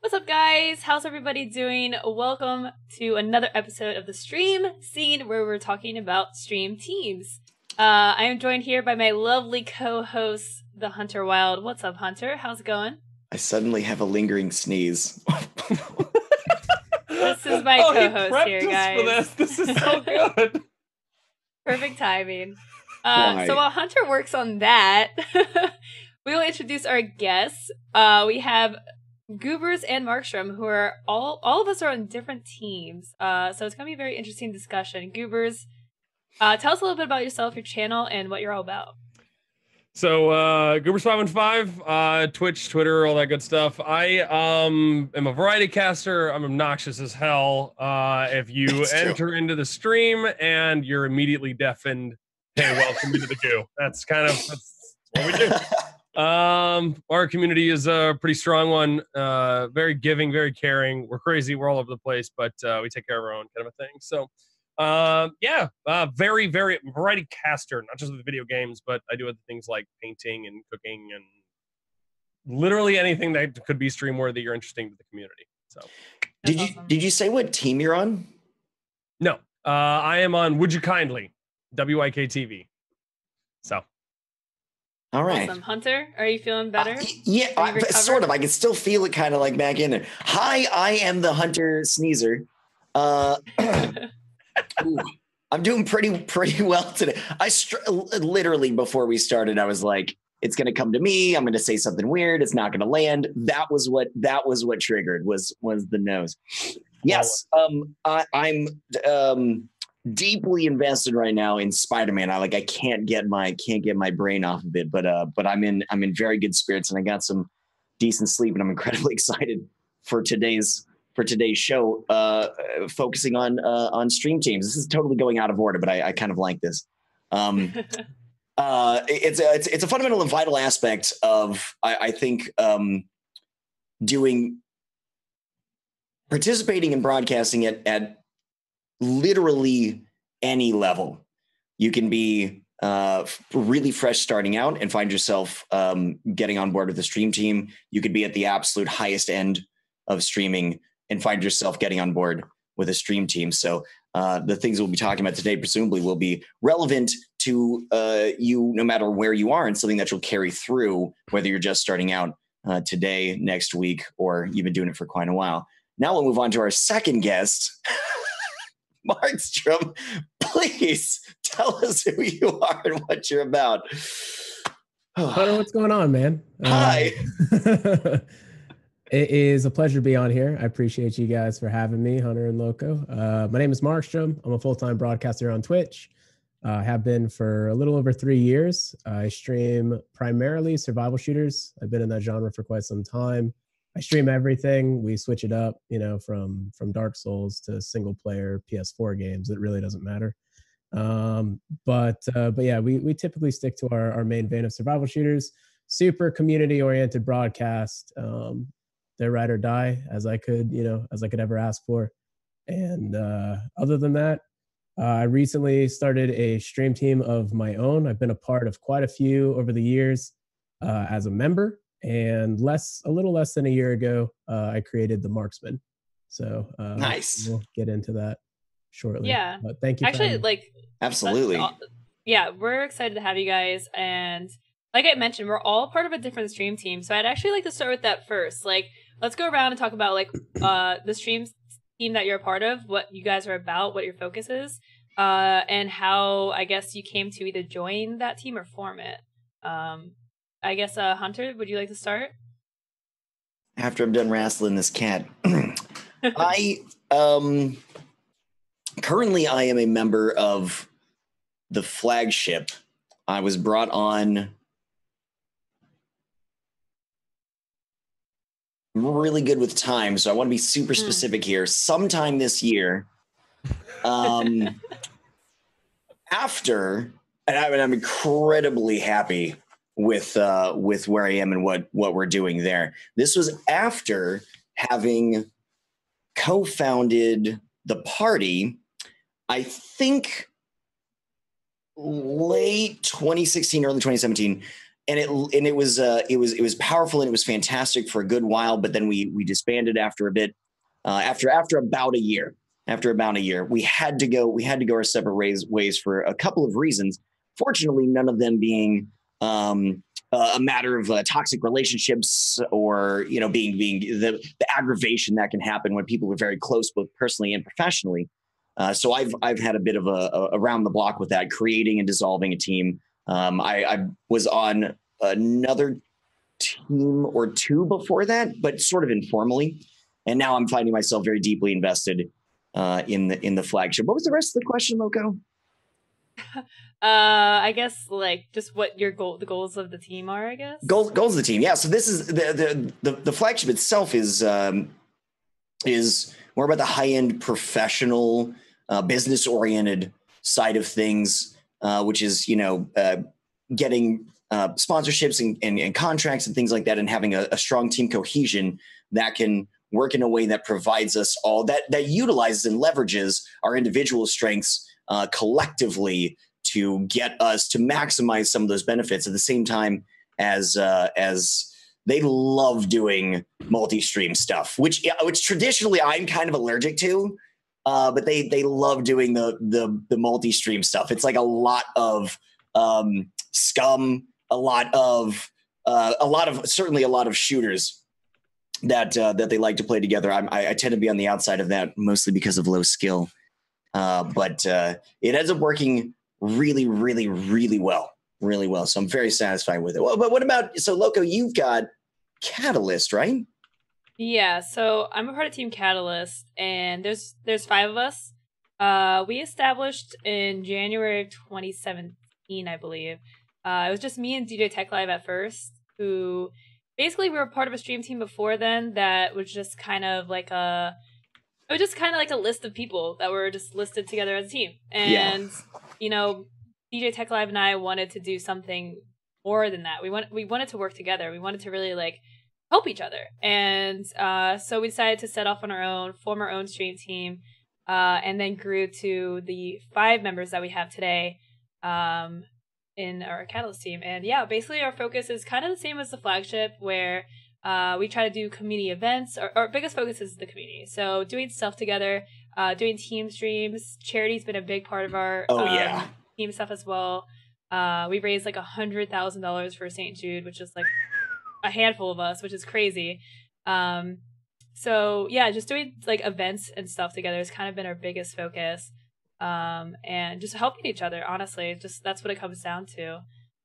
What's up, guys? How's everybody doing? Welcome to another episode of the stream scene where we're talking about stream teams. Uh, I am joined here by my lovely co host, the Hunter Wild. What's up, Hunter? How's it going? I suddenly have a lingering sneeze. this is my oh, co-host here, guys. This. this. is so good. Perfect timing. Uh, so while Hunter works on that, we will introduce our guests. Uh, we have Goobers and Markstrom, who are all all of us are on different teams. Uh, so it's gonna be a very interesting discussion. Goobers, uh, tell us a little bit about yourself, your channel, and what you're all about. So uh Goobers five and five, uh Twitch, Twitter, all that good stuff. I um am a variety caster. I'm obnoxious as hell. Uh if you That's enter true. into the stream and you're immediately deafened, hey, welcome to the goo. That's kind of that's what we do. Um, our community is a pretty strong one. Uh, very giving, very caring. We're crazy. We're all over the place, but uh, we take care of our own kind of a thing. So, uh, yeah, uh, very, very variety caster. Not just with video games, but I do other things like painting and cooking and literally anything that could be stream worthy or interesting to the community. So, did you awesome. did you say what team you're on? No, uh, I am on Would You Kindly, WIK TV. So all right. Awesome. Hunter, are you feeling better? Uh, yeah, I, sort of. I can still feel it kind of like back in there. Hi, I am the Hunter Sneezer. Uh, ooh, I'm doing pretty pretty well today. I str- literally before we started, I was like, "It's going to come to me. I'm going to say something weird. It's not going to land." That was what that was what triggered was was the nose. Yes, um, I, I'm um deeply invested right now in Spider-Man. I like I can't get my can't get my brain off of it, but uh but I'm in I'm in very good spirits and I got some decent sleep and I'm incredibly excited for today's for today's show uh focusing on uh on stream teams. This is totally going out of order, but I, I kind of like this. Um uh it's a it's, it's a fundamental and vital aspect of I, I think um doing participating in broadcasting at at literally any level. You can be uh, really fresh starting out and find yourself um, getting on board with the stream team. You could be at the absolute highest end of streaming and find yourself getting on board with a stream team. So uh, the things we'll be talking about today presumably will be relevant to uh, you no matter where you are and something that you'll carry through whether you're just starting out uh, today, next week, or you've been doing it for quite a while. Now we'll move on to our second guest. Markstrom, please tell us who you are and what you're about. Hunter, what's going on, man? Hi. Uh, it is a pleasure to be on here. I appreciate you guys for having me, Hunter and Lowco. Uh, my name is Markstrom. I'm a full time broadcaster on Twitch. I uh, have been for a little over three years. I stream primarily survival shooters. I've been in that genre for quite some time. I stream everything. We switch it up, you know, from from Dark Souls to single player PS4 games. It really doesn't matter. Um, but uh, but yeah, we we typically stick to our our main vein of survival shooters. Super community oriented broadcast. Um, they're ride or die as I could, you know, as I could ever ask for. And uh, other than that, uh, I recently started a stream team of my own. I've been a part of quite a few over the years uh, as a member and less a little less than a year ago uh, i created the marksman. So uh, nice. we'll get into that shortly yeah. but thank you actually like absolutely. yeah we're excited to have you guys and like i mentioned we're all part of a different stream team so i'd actually like to start with that first. Like let's go around and talk about like uh the stream team that you're a part of what you guys are about what your focus is uh and how i guess you came to either join that team or form it. Um I guess, uh, Hunter, would you like to start? After I'm done wrestling this cat, I um currently I am a member of the flagship. I was brought on I'm really good with time, so I want to be super hmm. specific mm. here. Sometime this year, um, after, and I I'm incredibly happy with uh, with where I am and what what we're doing there. This was after having co-founded the party. I think late 2016, early 2017, and it and it was uh, it was it was powerful and it was fantastic for a good while. But then we we disbanded after a bit, uh, after after about a year. After about a year, we had to go. We had to go our separate ways ways for a couple of reasons. Fortunately, none of them being um, uh, a matter of uh, toxic relationships or you know being being the, the aggravation that can happen when people are very close both personally and professionally. Uh, so i've i've had a bit of a, a, around the block with that creating and dissolving a team. Um, I, I was on another team or two before that but sort of informally. And now i'm finding myself very deeply invested uh, in the in the flagship. What was the rest of the question Lowco Uh, I guess like just what your goal, the goals of the team are. I guess goals, goals of the team. Yeah. So this is the the the, the flagship itself is um, is more about the high end professional, uh, business oriented side of things, uh, which is you know uh, getting uh, sponsorships and, and, and, contracts and things like that, and having a, a strong team cohesion that can work in a way that provides us all that that utilizes and leverages our individual strengths uh, collectively to get us to maximize some of those benefits at the same time as uh, as they love doing multi-stream stuff, which which traditionally I'm kind of allergic to. Uh, but they they love doing the the the multi-stream stuff. It's like a lot of um, scum, a lot of uh, a lot of certainly a lot of shooters that uh, that they like to play together. I'm, I, I tend to be on the outside of that mostly because of low skill, uh, but uh, it ends up working really, really, really well, really well. So I'm very satisfied with it. Well, but what about so Lowco? You've got Catalyst, right? Yeah. So I'm a part of Team Catalyst, and there's there's five of us. Uh, we established in January of 2017, I believe. Uh, it was just me and DJ Tech Live at first, who basically we were part of a stream team before then that was just kind of like a it was just kind of like a list of people that were just listed together as a team. And yeah you know, DJ Tech Live and I wanted to do something more than that. We want we wanted to work together. We wanted to really like help each other. And uh, so we decided to set off on our own, form our own stream team, uh, and then grew to the five members that we have today um, in our Catalyst team. And yeah, basically our focus is kind of the same as the flagship, where uh, we try to do community events. Our, our biggest focus is the community. So doing stuff together, uh, doing team streams. Charity's been a big part of our oh um, yeah team stuff as well. Uh, we raised like a hundred thousand dollars for St. Jude, which is like a handful of us, which is crazy. Um, so yeah, just doing like events and stuff together has kind of been our biggest focus. Um, and just helping each other, honestly, just that's what it comes down to.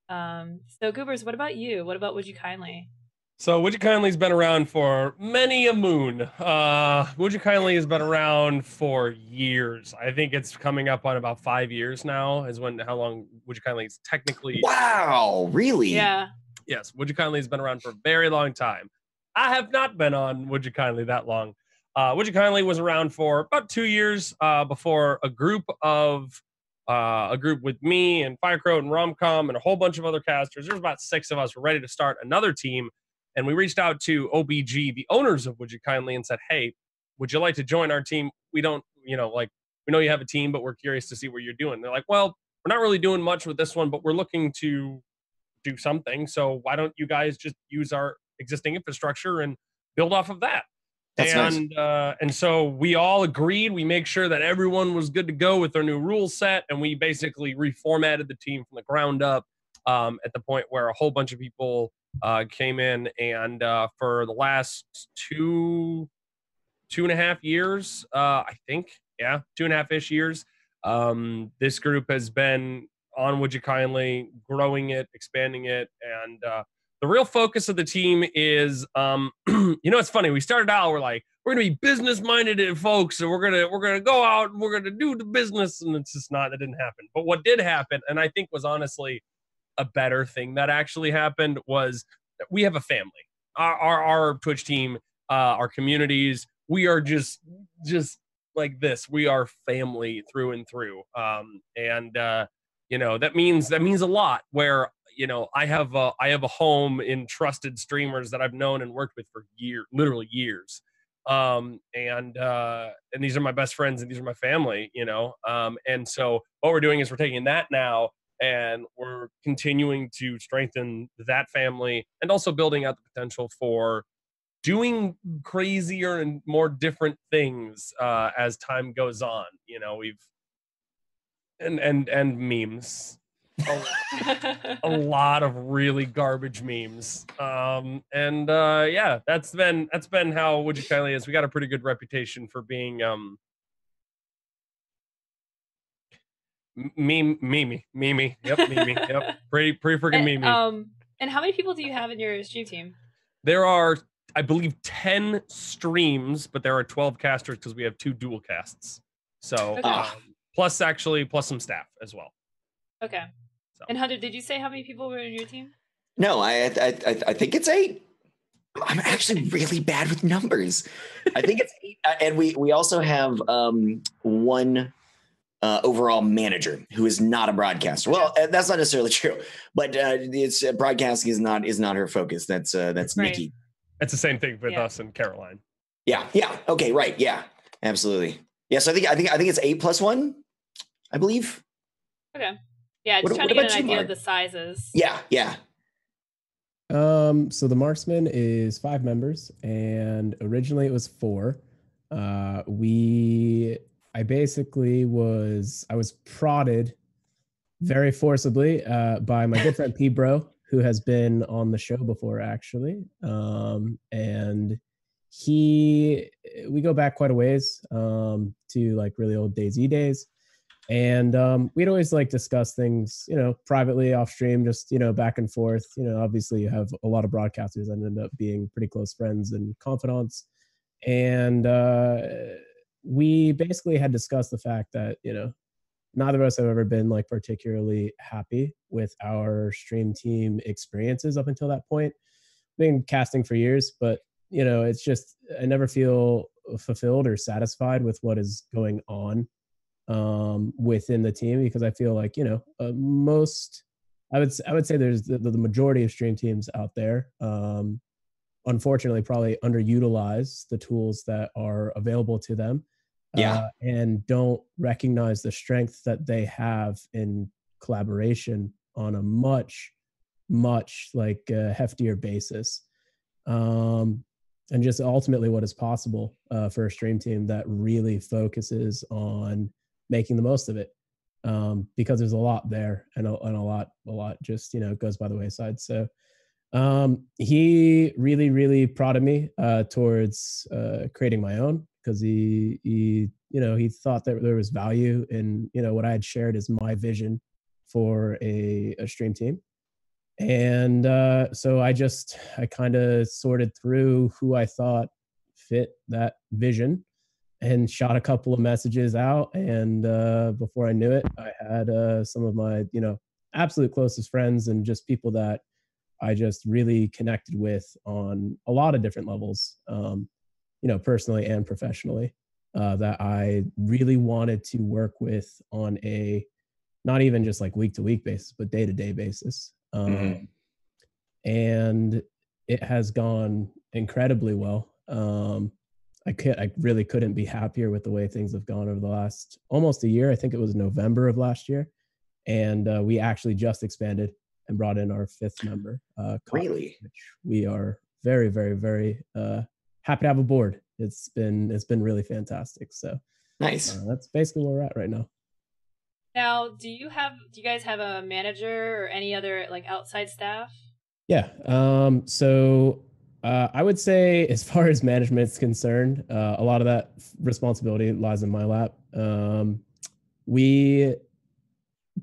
Um, so Goobers, what about you? What about Would You Kindly? So Would You Kindly's been around for many a moon. Uh, Would You Kindly has been around for years. I think it's coming up on about five years now. Is when how long Would You Kindly is technically. Wow, really? Yeah. Yes, Would You Kindly has been around for a very long time. I have not been on Would You Kindly that long. Uh, Would You Kindly was around for about two years uh, before a group of uh, a group with me and Firecrow and Romcom and a whole bunch of other casters. There's about six of us. We're ready to start another team and we reached out to OBG, the owners of Would You Kindly, and said, Hey, would you like to join our team? We don't, you know, like, we know you have a team, but we're curious to see what you're doing. They're like, Well, we're not really doing much with this one, but we're looking to do something. So why don't you guys just use our existing infrastructure and build off of that? That's and nice. uh, and so we all agreed. We make sure that everyone was good to go with their new rule set, and we basically reformatted the team from the ground up. Um, at the point where a whole bunch of people uh, came in and uh, for the last two two and a half years uh, i think yeah two and a half ish years um, this group has been on would you kindly growing it expanding it and uh, the real focus of the team is um, you know it's funny we started out we're like we're gonna be business minded folks and we're gonna we're gonna go out and we're gonna do the business and it's just not that didn't happen. But what did happen and i think was honestly a better thing that actually happened was we have a family. Our our, our Twitch team, uh, our communities, we are just just like this. We are family through and through. Um, and uh, you know that means that means a lot. Where you know I have a I have a home in trusted streamers that I've known and worked with for year, literally years. Um, and uh, and these are my best friends and these are my family. You know. Um, and so what we're doing is we're taking that now and we're continuing to strengthen that family and also building out the potential for doing crazier and more different things uh, as time goes on. You know, we've and and and memes. A, a lot of really garbage memes. Um, and uh, yeah, that's been that's been how Would You Kindly is. We got a pretty good reputation for being um meme meme meme. Yep, meme. yep. Pretty pretty freaking meme. Um and how many people do you have in your stream team? There are I believe 10 streams, but there are 12 casters because we have two dual casts. So, Okay. um, plus actually, plus some staff as well. Okay. So. And Hunter, did you say how many people were in your team? No, I, I I I think it's eight. I'm actually really bad with numbers. I think it's eight, uh, and we we also have um one uh, overall manager who is not a broadcaster. Well, uh, that's not necessarily true, but uh, it's uh, broadcasting is not is not her focus. That's uh, that's Right. Nikki. It's the same thing with Yeah. us and Caroline. Yeah, yeah. Okay, right. Yeah, absolutely. Yes, I think I think I think it's eight plus one. I believe. Okay. Yeah, What- just trying what to get an you, idea Mark? of the sizes. Yeah, yeah. Um, so the marksman is five members, and originally it was four. Uh, we, I basically was, I was prodded very forcibly uh, by my good friend P Bro, who has been on the show before, actually. Um, and he, we go back quite a ways um, to like really old DayZ days. And um, we'd always like discuss things you know privately off stream just you know back and forth. You know obviously you have a lot of broadcasters that end up being pretty close friends and confidants. And uh, we basically had discussed the fact that you know neither of us have ever been like particularly happy with our stream team experiences up until that point been casting for years but you know it's just i never feel fulfilled or satisfied with what is going on um, within the team because I feel like you know uh, most I would I would say there's the, the majority of stream teams out there. Um, unfortunately, probably underutilize the tools that are available to them. Yeah. uh, and don't recognize the strength that they have in collaboration on a much, much like uh, heftier basis. Um, and just ultimately what is possible uh, for a stream team that really focuses on making the most of it um, because there's a lot there and a, and a lot a lot just you know goes by the wayside so um, he really really prodded me uh, towards uh, creating my own because he he you know he thought that there was value in you know what i had shared as my vision for a, a stream team. And uh, so i just i kind of sorted through who i thought fit that vision and shot a couple of messages out. And uh, before i knew it i had uh, some of my you know absolute closest friends and just people that i just really connected with on a lot of different levels. Um, you know personally and professionally uh, that i really wanted to work with on a not even just like week to week basis but day to day basis um, Mhm. and it has gone incredibly well um, I could I really couldn't be happier with the way things have gone over the last almost a year. I think it was November of last year, and uh, we actually just expanded and brought in our fifth member. Uh, Connor, Really? which we are very very very uh, happy to have a board. It's been it's been really fantastic. So Nice. uh, that's basically where we're at right now. Now, do you have do you guys have a manager or any other like outside staff? Yeah. Um, so uh, I would say, as far as management is concerned, uh, a lot of that responsibility lies in my lap. Um, we,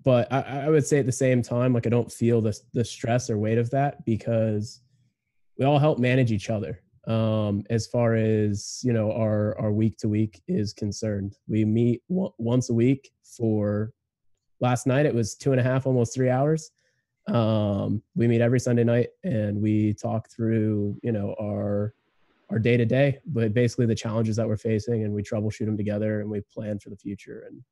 but I, I would say at the same time, like I don't feel the the stress or weight of that because we all help manage each other. Um, as far as you know, our our week to week is concerned, we meet w- once a week for. Last night it was two and a half, almost three hours um, we meet every sunday night and we talk through you know our our day to day but basically the challenges that we're facing and we troubleshoot them together and we plan for the future and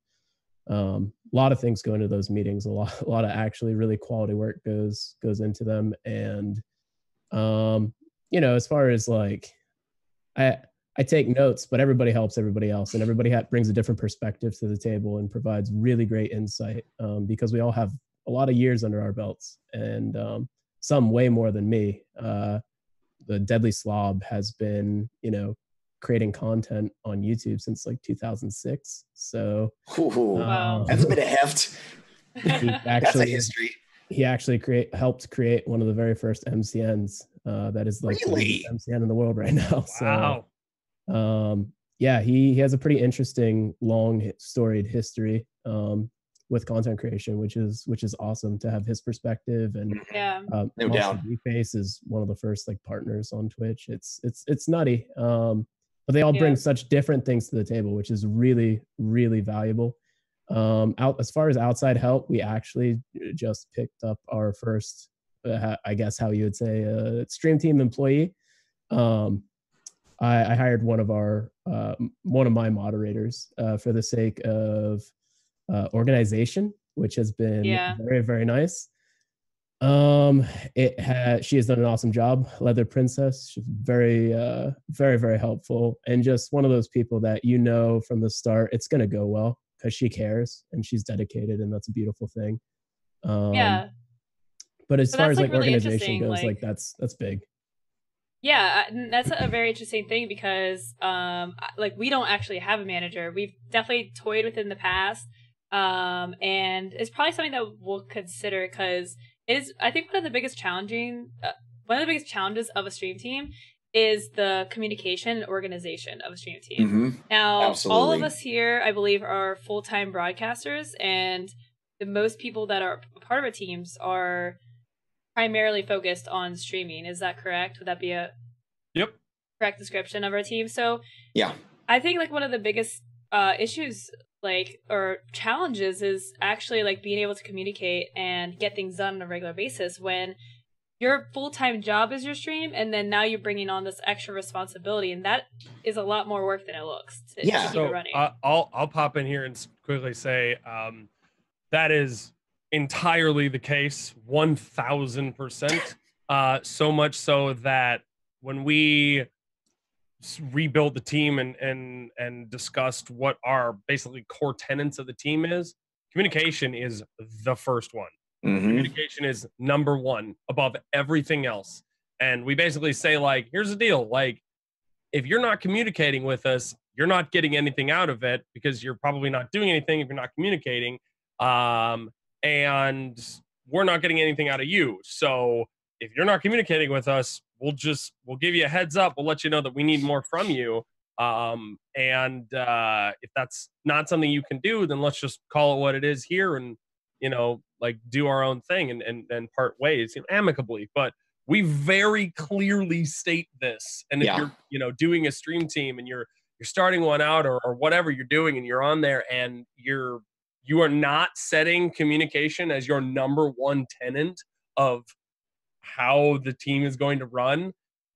um, a lot of things go into those meetings a lot a lot of actually really quality work goes goes into them and um, you know as far as like i i take notes but everybody helps everybody else and everybody ha- brings a different perspective to the table and provides really great insight um, because we all have a lot of years under our belts, and um, some way more than me. Uh, the Deadly Slob has been, you know, creating content on YouTube since like 2006. So Ooh, Wow. um, that's a bit of heft. he That's a actually history. he actually create helped create one of the very first MCNs uh, that is like the Really? biggest MCN in the world right now. Wow. So um, yeah, he, he has a pretty interesting, long, storied history um, with content creation, which is which is awesome to have his perspective. And yeah. um, No Monster doubt. Face is one of the first like partners on Twitch. It's it's it's nutty, um, but they all Yeah. bring such different things to the table, which is really really valuable. Um, out as far as outside help, we actually just picked up our first, uh, I guess how you would say, uh, stream team employee. Um, I, I hired one of our uh, one of my moderators uh, for the sake of uh, organization, which has been Yeah. very very nice. Um, it had she has done an awesome job. Leather Princess, she's very uh, very very helpful, and just one of those people that you know from the start it's gonna go well because she cares and she's dedicated, and that's a beautiful thing. Um, yeah. But as So far as like, like really organization goes, like, like- that's that's big. Yeah, that's a very interesting thing because, um, like we don't actually have a manager. We've definitely toyed with it in the past, um, and it's probably something that we'll consider because it is. I think one of the biggest challenging, uh, one of the biggest challenges of a stream team is the communication and organization of a stream team. hmm Now, all of us here, I believe, are full time broadcasters, and the most people that are part of our teams are primarily focused on streaming. Is that correct? Would that be a Yep. correct description of our team? So, Yeah. I think like one of the biggest uh, issues, like or challenges, is actually like being able to communicate and get things done on a regular basis when your full time job is your stream, and then now you're bringing on this extra responsibility, and that is a lot more work than it looks. To, to Yeah. keep it So running. uh, I'll I'll pop in here and quickly say um, that is entirely the case, one thousand percent. Uh, so much so that when we rebuilt the team and and and discussed what our basically core tenets of the team is, communication is the first one. Hmm communication is number one above everything else. And we basically say like here's the deal like if you're not communicating with us you're not getting anything out of it because you're probably not doing anything if you're not communicating. Um, and we're not getting anything out of you. So if you're not communicating with us we'll just we'll give you a heads up. We'll let you know that we need more from you. Um, and uh, if that's not something you can do then let's just call it what it is here and you know like do our own thing and and, and part ways you know, amicably. But we very clearly state this. And if Yeah. you're you know doing a stream team and you're you're starting one out or, or whatever you're doing and you're on there and you're you are not setting communication as your number one tenant of how the team is going to run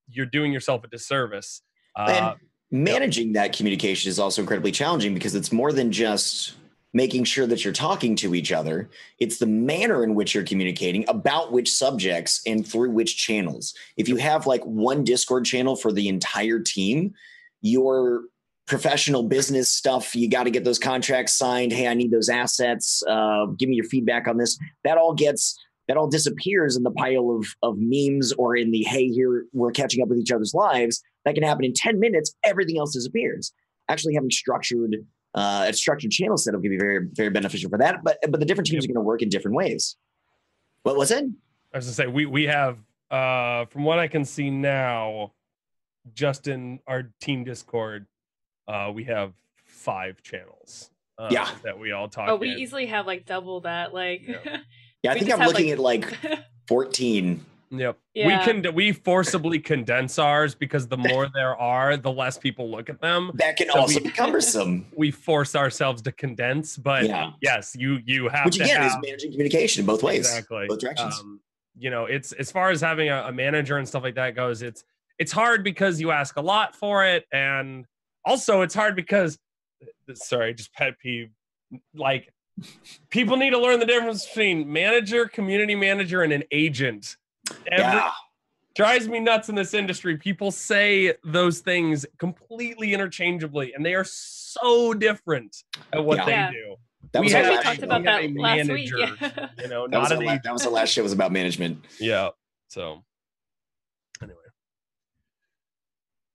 you're doing yourself a disservice uh, and managing that communication is also incredibly challenging because it's more than just making sure that you're talking to each other. It's the manner in which you're communicating about which subjects and through which channels. If you have like one Discord channel for the entire team, your professional business stuff, you got to get those contracts signed. Hey, I need those assets. Uh, give me your feedback on this. That all gets that all disappears in the pile of of memes or in the hey, here we're catching up with each other's lives. That can happen in 10 minutes. Everything else disappears. Actually having structured uh, a structured channel setup can be very very beneficial for that but but the different teams are going to work in different ways. What was it? I was going to say we we have uh from what I can see now, just in our team Discord, uh we have five channels. Uh, Yeah. that we all talk. oh, we in. easily have like double that. Like, Yeah. yeah i think i'm looking like- at like 14 Yep. Yeah. We can we forcibly condense ours because the more there are, the less people look at them. that can So also we- be cumbersome We force ourselves to condense, but Yeah. yes, you you have which to again is managing communication both ways exactly both directions. Um, you know, it's as far as having a, a manager and stuff like that goes, it's it's hard because you ask a lot for it, and also it's hard because sorry, just pet peeve, like people need to learn the difference between manager, community manager, and an agent. Every, yeah drives me nuts in this industry. People say those things completely interchangeably, and they are so different at what Yeah. they Yeah. do. That We was We actually talked about we that have a last week. manager, Yeah. You know, That was, not our an la- that was the last show was about management. Yeah. So anyway.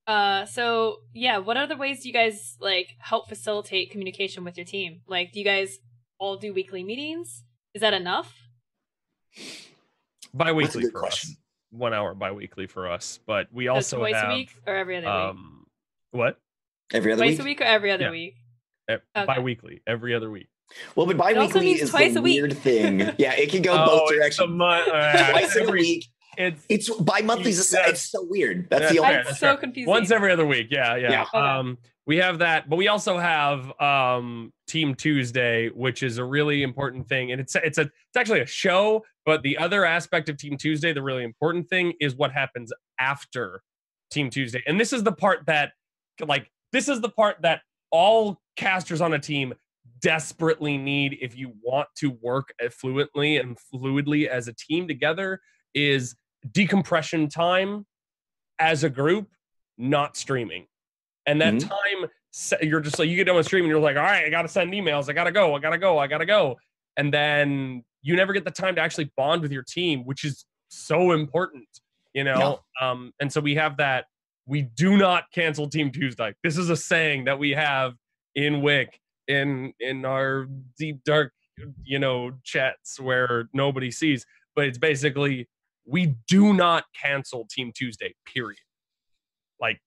Uh, so yeah, what other ways do you guys like help facilitate communication with your team? Like, do you guys all do weekly meetings? Is that enough? Bi-weekly for question. us. One hour bi-weekly for us. But we So also twice have a week or every other week? um what? Every other Twice week. a week or every other Yeah. week? Okay. Bi-weekly, every other week. Well, but also bi-weekly means is twice the a week. weird thing. Yeah, it can go Oh, both it's a directions. month. uh, Twice a every- week. It's It's bi-monthly. is a- Yeah. It's so weird. That's Yeah, the only. fair, I'm that's so fair. confused. once every other week. Yeah, yeah. Yeah. Um, we have that, but we also have um Team Tuesday, which is a really important thing, and it's it's a it's actually a show. But the other aspect of Team Tuesday, the really important thing, is what happens after Team Tuesday, and this is the part that like this is the part that all casters on a team desperately need if you want to work fluently and fluidly as a team together is decompression time as a group not streaming. And that Mhm. time you're just like you get done with streaming you're like all right i gotta send emails i gotta go i gotta go i gotta go. And then you never get the time to actually bond with your team which is so important you know? Um and so we have that we do not cancel team tuesday. This is a saying that we have in wick in in our deep dark you know chats where nobody sees but it's basically we do not cancel team tuesday period like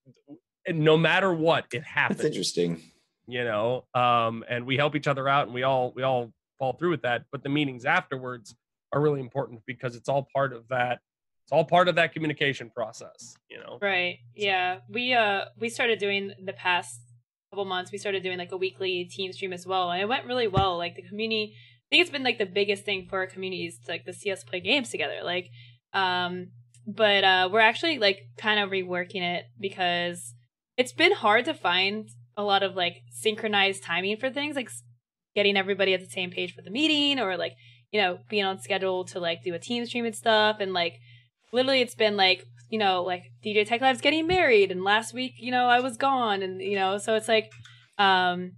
and no matter what it That's happens interesting. you know um and we help each other out and we all we all fall through with that but the meetings afterwards are really important because it's all part of that it's all part of that communication process you know Right. Yeah. We uh we started doing the past couple months. We started doing like a weekly team stream as well, and it went really well. Like the community, I think it's been like the biggest thing for our communities to like to see us play games together. Like, um, but uh, we're actually like kind of reworking it because it's been hard to find a lot of like synchronized timing for things, like getting everybody at the same page for the meeting, or like you know being on schedule to like do a team stream and stuff, and like literally it's been like you know like dj tech live's getting married and last week you know i was gone and you know so it's like um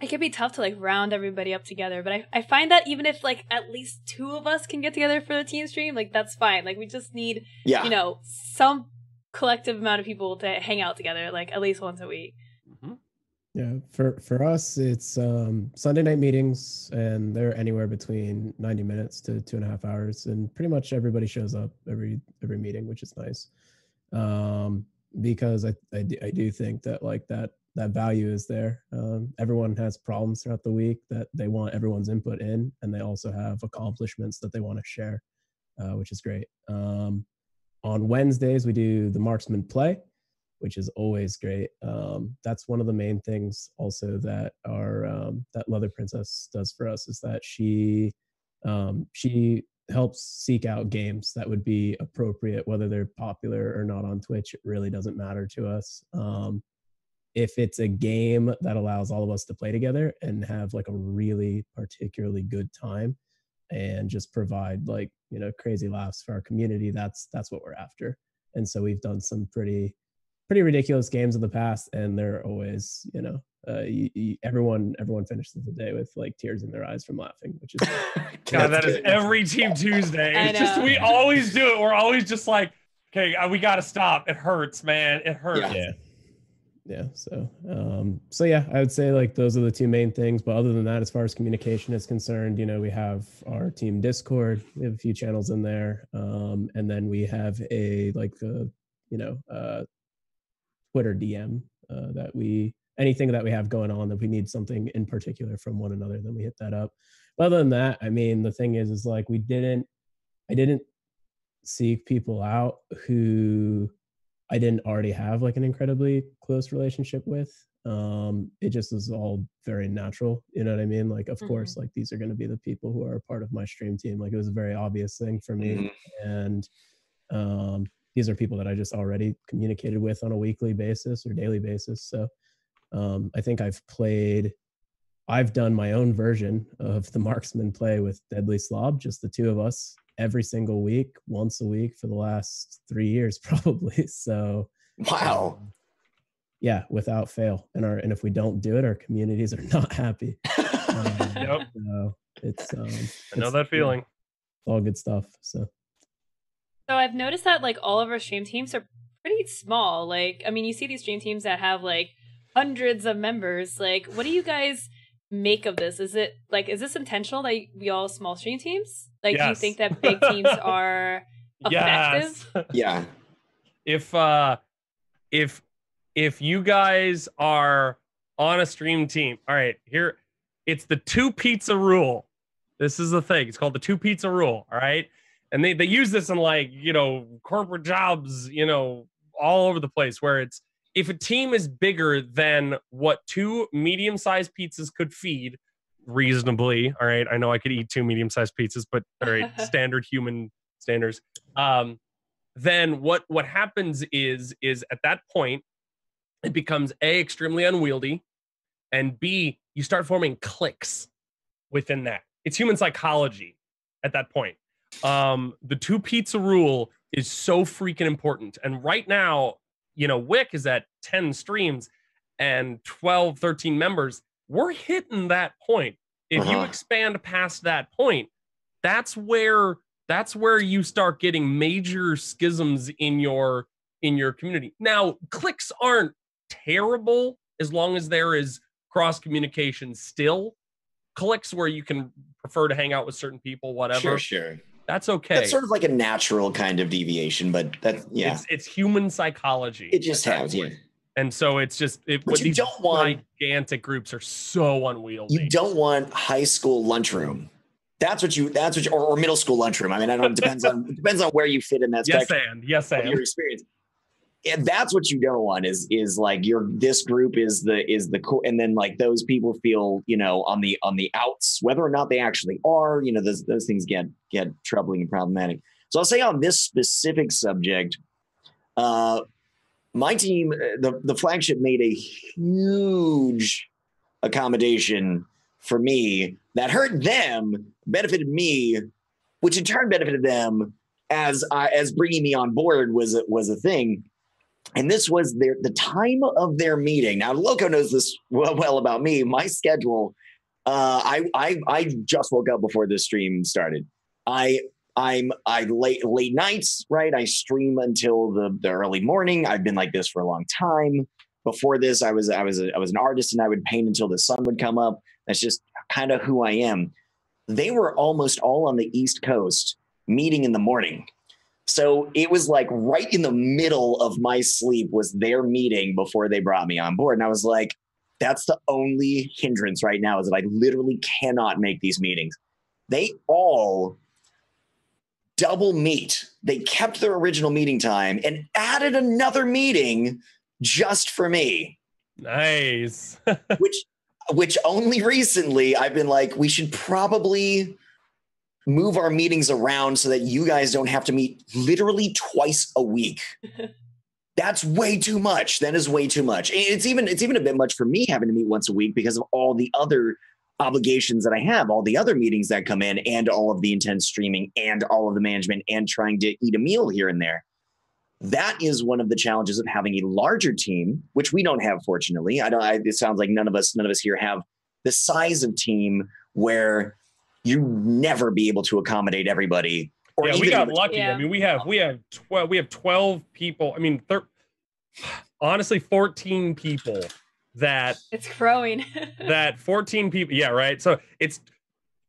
it can be tough to like round everybody up together but I, I find that even if like at least two of us can get together for the team stream like that's fine like we just need Yeah. you know some collective amount of people to hang out together like at least once a week Mhm. Yeah, for for us, it's um, Sunday night meetings, and they're anywhere between ninety minutes to two and a half hours, and pretty much everybody shows up every every meeting, which is nice. Um, because I I do, I do think that like that that value is there. Um, everyone has problems throughout the week that they want everyone's input in, and they also have accomplishments that they want to share, uh, which is great. Um, on Wednesdays, we do the marksman play which is always great. Um, that's one of the main things also that our um, that Leather Princess does for us is that she um, she helps seek out games that would be appropriate, whether they're popular or not on Twitch. It really doesn't matter to us. Um, if it's a game that allows all of us to play together and have like a really particularly good time and just provide like you know crazy laughs for our community that's that's what we're after and so we've done some pretty pretty ridiculous games in the past and they're always you know uh, you, you, everyone everyone finishes the day with like tears in their eyes from laughing which is God, that That's is good. every team Tuesday. It's just we always do it. We're always just like, okay, uh, we got to stop. It hurts, man. It hurts. Yeah. Yeah so um so yeah i would say like those are the two main things but other than that as far as communication is concerned you know we have our team discord we have a few channels in there um and then we have a like a you know uh twitter dm uh, that we anything that we have going on that we need something in particular from one another then we hit that up. But other than that i mean the thing is is like we didn't i didn't seek people out who I didn't already have like an incredibly close relationship with. Um, it just was all very natural. You know what I mean? Like, of course, like these are going to be the people who are a part of my stream team. Like, it was a very obvious thing for me. Mhm. And um, these are people that I just already communicated with on a weekly basis or daily basis. So um, I think I've played, I've done my own version of the marksman play with Deadly Slob, just the two of us every single week, once a week for the last three years, probably. So, Wow. yeah, without fail. And our and if we don't do it, our communities are not happy. Um, Yep. so it's um, I know it's- that feeling. all good stuff. So So I've noticed that like all of our stream teams are pretty small. Like, I mean, you see these stream teams that have like hundreds of members. Like, what do you guys make of this? Is it like is this intentional that we all small stream teams? Like, do you think that big teams are Yes. Yeah. if uh if if you guys are on a stream team all right here it's the two pizza rule this is the thing it's called the two pizza rule all right and they they use this in like you know corporate jobs you know all over the place where it's if a team is bigger than what two medium sized pizzas could feed reasonably all right i know i could eat two medium sized pizzas but all right standard human standards um then what what happens is is at that point it becomes a extremely unwieldy and b you start forming cliques within that. It's human psychology at that point. Um the two pizza rule is so freaking important and right now you know wick is at 10 streams and 12 13 members we're hitting that point if you Uh-huh. expand past that point that's where that's where you start getting major schisms in your in your community now cliques aren't terrible as long as there is cross communication still cliques where you can prefer to hang out with certain people whatever Sure, sure. That's okay That's sort of like a natural kind of deviation, but that's yeah. it's it's human psychology It just has, yeah. and so it's just it, But you these don't want- gigantic groups are so unwieldy You don't want high school lunchroom. That's what you. That's what you, or, or middle school lunchroom. I mean, I don't. It depends on it depends on where you fit in that yes spectrum and yes and your experience. And that's what you don't want is is like your this group is the is the cool, and then like those people feel you know on the on the outs, whether or not they actually are. You know, those those things get get troubling and problematic. So I'll say on this specific subject, uh, my team, uh, the the flagship, made a huge accommodation for me that hurt them, benefited me, which in turn benefited them as I, as bringing me on board was a, was a thing. And this was their the time of their meeting. Now, Lowco knows this well, well about me. My schedule. Uh, I I I just woke up before the stream started. I I'm I late late nights, right? I stream until the the early morning. I've been like this for a long time. Before this, I was I was a, I was an artist and I would paint until the sun would come up. That's just kind of who I am. They were almost all on the East Coast meeting in the morning. So it was like right in the middle of my sleep was their meeting before they brought me on board. And I was like, that's the only hindrance right now is that I literally cannot make these meetings. They all double meet. They kept their original meeting time and added another meeting just for me nice which which only recently I've been like, we should probably move our meetings around so that you guys don't have to meet literally twice a week. That's way too much. That is way too much. It's even it's even a bit much for me having to meet once a week because of all the other obligations that I have, all the other meetings that come in, and all of the intense streaming, and all of the management, and trying to eat a meal here and there that is one of the challenges of having a larger team, which we don't have, fortunately. I don't. I, it sounds like none of us, none of us here have the size of team where you never be able to accommodate everybody. Or yeah, we got lucky. Yeah. I mean, we have we have twelve we have twelve people. I mean, thir- honestly, fourteen people that It's growing. that fourteen people. Yeah, right. So it's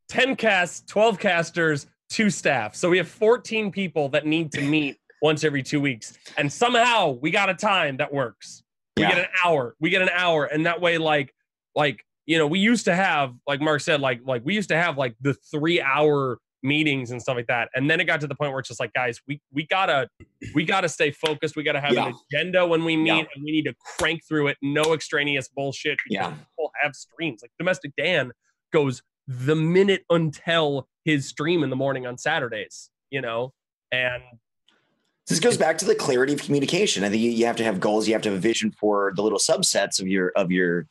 ten casts, twelve casters, two staff. So we have fourteen people that need to meet once every two weeks, and somehow we got a time that works. We Yeah. get an hour. We get an hour, and that way, like, like you know, we used to have, like Mark said, like, like we used to have like the three hour meetings and stuff like that, and then it got to the point where it's just like, guys, we we gotta we gotta stay focused. We gotta have an agenda when we meet, Yeah. and we need to crank through it. No extraneous bullshit. because Yeah. people have streams. Like domestic Dan goes the minute until his stream in the morning on Saturdays. You know, and This goes back to the clarity of communication. I think you, you have to have goals. You have to have a vision for the little subsets of your of your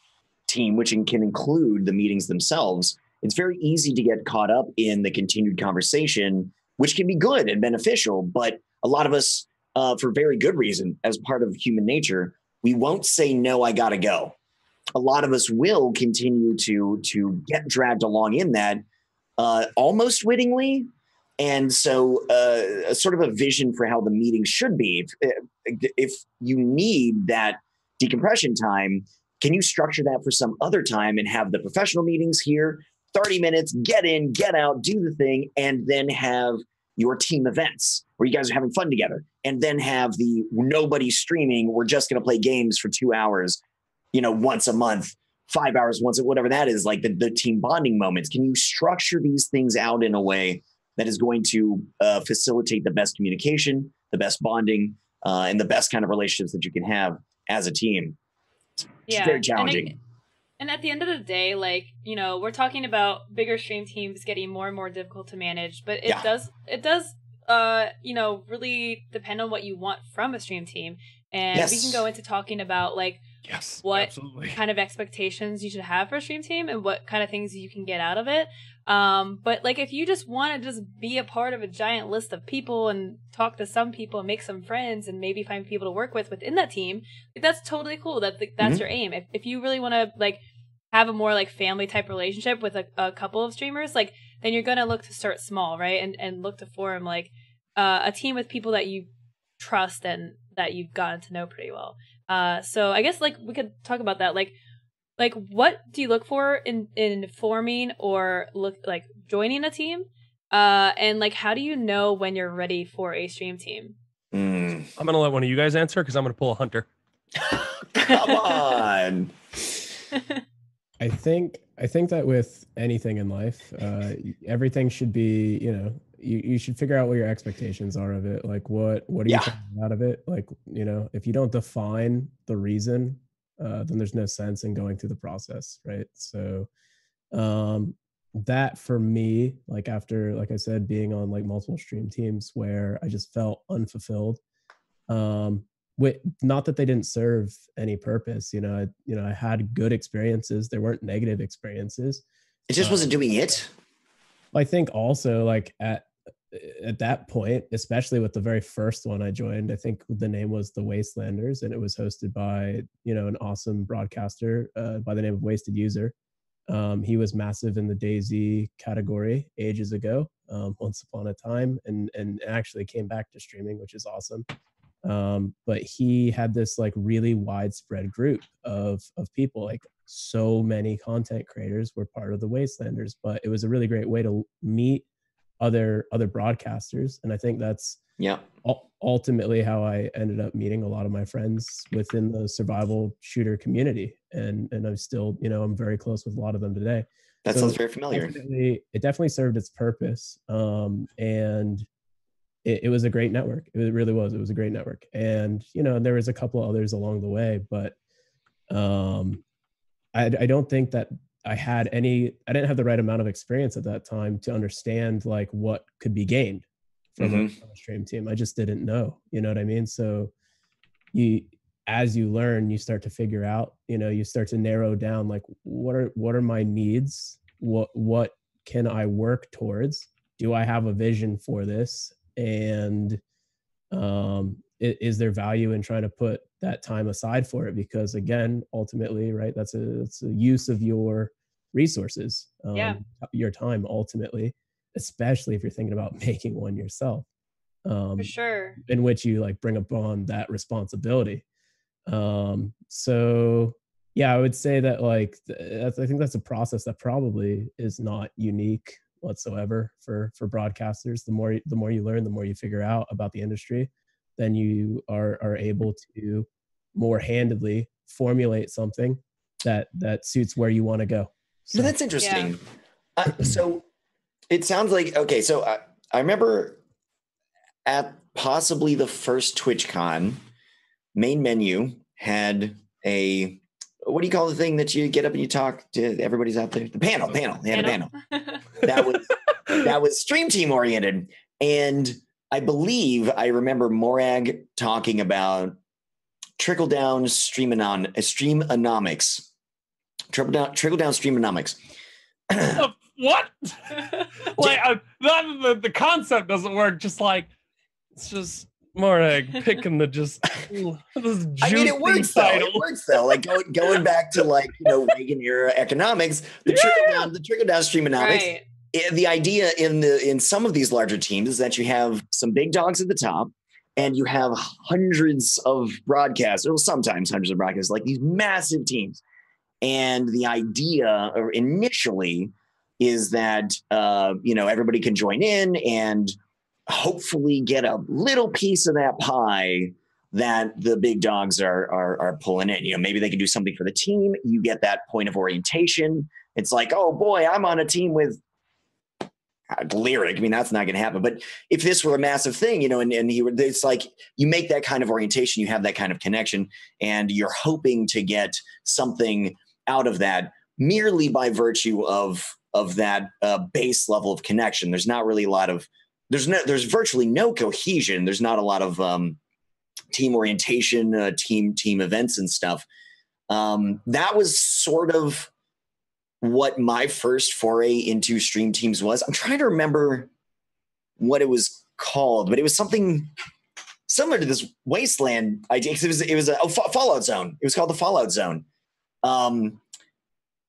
team, which can include the meetings themselves. It's very easy to get caught up in the continued conversation, which can be good and beneficial. But a lot of us, uh, for very good reason, as part of human nature, we won't say no. I gotta go. a lot of us will continue to to get dragged along in that uh, almost wittingly. And so, uh, a sort of a vision for how the meeting should be. If, if you need that decompression time, can you structure that for some other time and have the professional meetings here, 30 minutes, get in, get out, do the thing, and then have your team events where you guys are having fun together, and then have the nobody streaming, we're just going to play games for two hours, you know, once a month, five hours once, whatever that is, like the, the team bonding moments. Can you structure these things out in a way that is going to uh, facilitate the best communication, the best bonding, uh, and the best kind of relationships that you can have as a team? It's yeah. very challenging. And, it, and at the end of the day, like you know, we're talking about bigger stream teams getting more and more difficult to manage, but it Yeah. does it does uh you know really depend on what you want from a stream team, and we can go into talking about like Yes. What Absolutely. kind of expectations you should have for a stream team and what kind of things you can get out of it. Um, but like if you just want to just be a part of a giant list of people and talk to some people and make some friends and maybe find people to work with within that team, like, that's totally cool. That that's Mhm. your aim. If if you really want to like have a more like family type relationship with a, a couple of streamers, like then you're gonna look to start small, right? And and look to form like uh, a team with people that you trust and that you've gotten to know pretty well. Uh, so I guess like we could talk about that. Like, like what do you look for in in forming or look like joining a team? Uh, and like how do you know when you're ready for a stream team? Mm. I'm gonna let one of you guys answer because I'm gonna pull a hunter. Come on. I think I think that with anything in life, uh, everything should be you know you, you should figure out what your expectations are of it. Like what what are you Yeah. trying to get out of it? Like you know if you don't define the reason, uh, then there's no sense in going through the process, right? So um, that for me, like after like I said, being on like multiple stream teams where I just felt unfulfilled. Um, with not that they didn't serve any purpose you know I, you know i had good experiences there weren't negative experiences It just wasn't doing it. i think also like at at that point especially with the very first one i joined i think the name was the wastelanders and it was hosted by you know an awesome broadcaster uh, by the name of wasted user. Um, he was massive in the DayZ category ages ago um, once upon a time and and actually came back to streaming which is awesome. Um, but he had this like really widespread group of of people like so many content creators were part of the wastelanders but it was a really great way to meet other other broadcasters. And i think that's Yeah. ultimately how i ended up meeting a lot of my friends within the survival shooter community. And and i'm still you know i'm very close with a lot of them today. That So sounds very familiar. definitely, it definitely served its purpose. Um, and it, it was a great network. It really was. It was a great network. And you know there was a couple others along the way but um, I, I don't think that i had any i didn't have the right amount of experience at that time to understand like what could be gained from, a, from a stream team. I just didn't know you know what i mean? So you as you learn you start to figure out you know you start to narrow down like what are what are my needs? What what can i work towards? Do i have a vision for this? And um is there value in trying to put that time aside for it because again ultimately right that's a it's a use of your resources um, Yeah. your time ultimately especially if you're thinking about making one yourself um For sure. in which you like bring upon that responsibility um so yeah i would say that like th- i think that's a process that probably is not unique whatsoever for for broadcasters the more the more you learn the more you figure out about the industry then you are are able to more handedly formulate something that that suits where you want to go So that's interesting. Uh, so it sounds like okay. So I, I remember at possibly the first TwitchCon, main menu had a what do you call the thing that you get up and you talk to everybody's out there? The panel, panel. They had a panel. That was that was stream team oriented, and I believe I remember Morag talking about trickle down stream anon streamonomics, trickle down trickle down streamonomics. what? like uh, that, the, the concept doesn't work. Just like it's just Morag picking the just this I mean, it works though. It works though. Like go, going back to like you know Reagan era economics, the Yeah. trickle down, the trickle down streamonomics. Right. The idea in the in some of these larger teams is that you have some big dogs at the top and you have hundreds of broadcasters well sometimes hundreds of broadcasters like these massive teams and the idea or initially is that uh, you know everybody can join in and hopefully get a little piece of that pie that the big dogs are, are are pulling in. You know, maybe they can do something for the team. You get that point of orientation. It's like, oh boy, I'm on a team with Lirik. I mean, that's not going to happen. But if this were a massive thing, you know, and, and he it's like you make that kind of orientation, you have that kind of connection, and you're hoping to get something out of that merely by virtue of of that uh, base level of connection. There's not really a lot of there's no there's virtually no cohesion. There's not a lot of um, team orientation, uh, team team events and stuff. Um, that was sort of what my first foray into stream teams was. I'm trying to remember what it was called, but it was something similar to this wasteland idea. It was it was a oh, Fallout Zone. It was called the Fallout Zone. Um,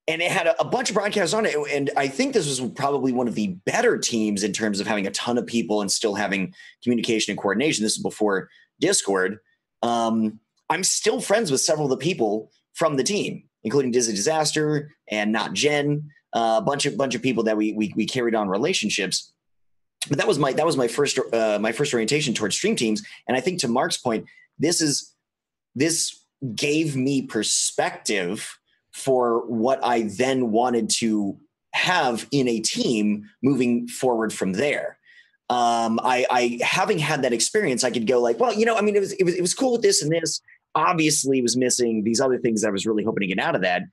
and it had a, a bunch of broadcasts on it. And I think this was probably one of the better teams in terms of having a ton of people and still having communication and coordination. This is before Discord. Um, I'm still friends with several of the people from the team, including Disney Disaster and Not Jen, uh, a bunch of bunch of people that we we, we carried on relationships. But that was my that was my first uh, my first orientation towards stream teams. And I think to Mark's point, this is this gave me perspective for what I then wanted to have in a team moving forward from there. Um, I, I having had that experience, I could go like, well, you know, I mean, it was it was it was cool with this and this. Obviously, was missing these other things I was really hoping to get out of that.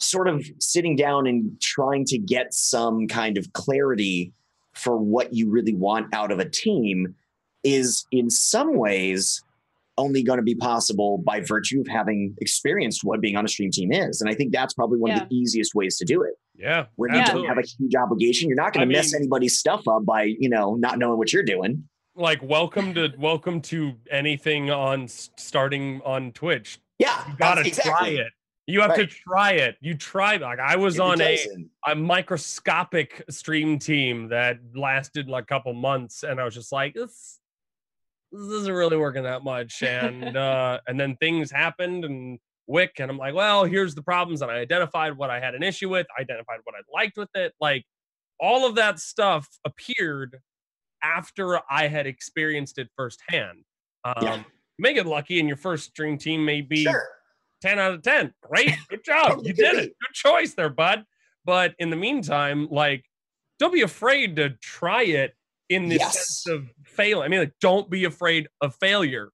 Sort of sitting down and trying to get some kind of clarity for what you really want out of a team is in some ways only going to be possible by virtue of having experienced what being on a stream team is. And I think that's probably one Yeah. of the easiest ways to do it. Yeah, Where you absolutely. don't have a huge obligation. You're not going to mess mean- anybody's stuff up by, you know, not knowing what you're doing. Like welcome to welcome to anything on starting on Twitch. Yeah. You gotta that's- try it. You have Right. to try it. You try like I was on a a microscopic stream team that lasted like a couple months and i was just like this this isn't really working that much and uh and then things happened and WIK and i'm like well here's the problems and i identified what i had an issue with identified what i liked with it like all of that stuff appeared after i had experienced it firsthand um Yeah. you may get lucky and your first stream team may be Sure. 10 out of 10. Great. Good job. You did it. Good choice there, bud. But in the meantime, like, don't be afraid to try it in the Yes. sense of failing. I mean, like, don't be afraid of failure.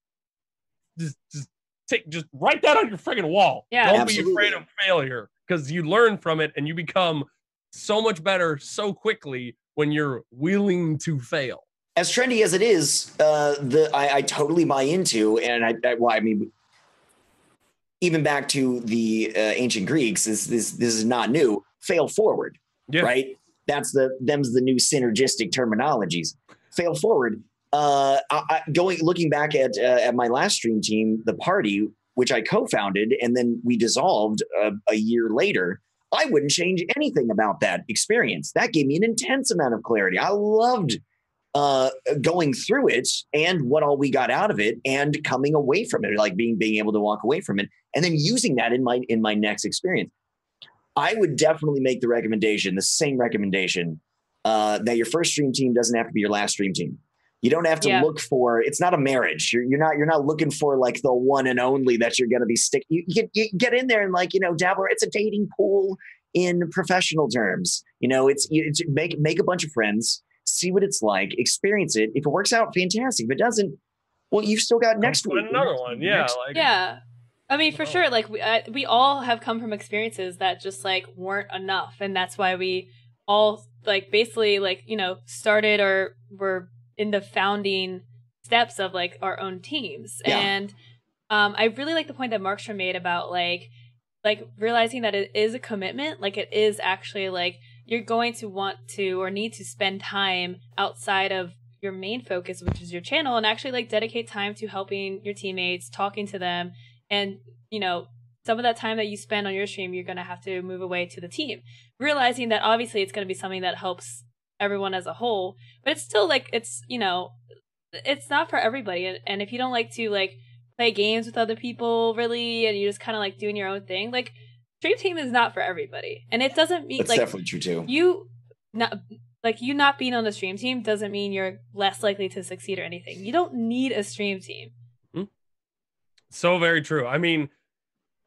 Just, just take, just write that on your friggin' wall. Yeah. Don't be afraid of failure because you learn from it and you become so much better so quickly when you're willing to fail. as trendy as it is, uh, the I, I totally buy into, and I, I well, I mean, even back to the uh, ancient Greeks, this this this is not new. Fail forward, Yeah. right? That's the them's the new synergistic terminologies. Fail forward. Uh, I, I, going looking back at uh, at my last stream team, the party, which I co-founded, and then we dissolved uh, a year later. I wouldn't change anything about that experience. That gave me an intense amount of clarity. I loved uh, going through it and what all we got out of it and coming away from it, like being being able to walk away from it and then using that in my in my next experience. I would definitely make the recommendation, the same recommendation, uh, that your first stream team doesn't have to be your last stream team. You don't have to Yeah. look for. It's not a marriage. You're, you're not. You're not looking for like the one and only that you're going to be stick. You, you, get, you get in there and like you know, dabble. It's a dating pool in professional terms. You know, it's, it's make make a bunch of friends, see what it's like, experience it. If it works out, fantastic. If it doesn't, well, you've still got next Come week. another one. Yeah. Next- Like, Yeah. I mean, for Oh. sure. Like we, I, we all have come from experiences that just like weren't enough, and that's why we all like basically like you know started or were in the founding steps of like our own teams. Yeah. And um, I really like the point that Markstrom made about like like realizing that it is a commitment. Like it is actually like you're going to want to or need to spend time outside of your main focus, which is your channel, and actually like dedicate time to helping your teammates, talking to them, and you know some of that time that you spend on your stream, you're gonna have to move away to the team, realizing that obviously it's gonna be something that helps everyone as a whole, but it's still like it's you know it's not for everybody, and, and if you don't like to like play games with other people really, and you're just kind of like doing your own thing, like stream team is not for everybody, and it doesn't mean That's like definitely true too. you not like you not being on the stream team doesn't mean you're less likely to succeed or anything. You don't need a stream team. Hmm? So very true. I mean,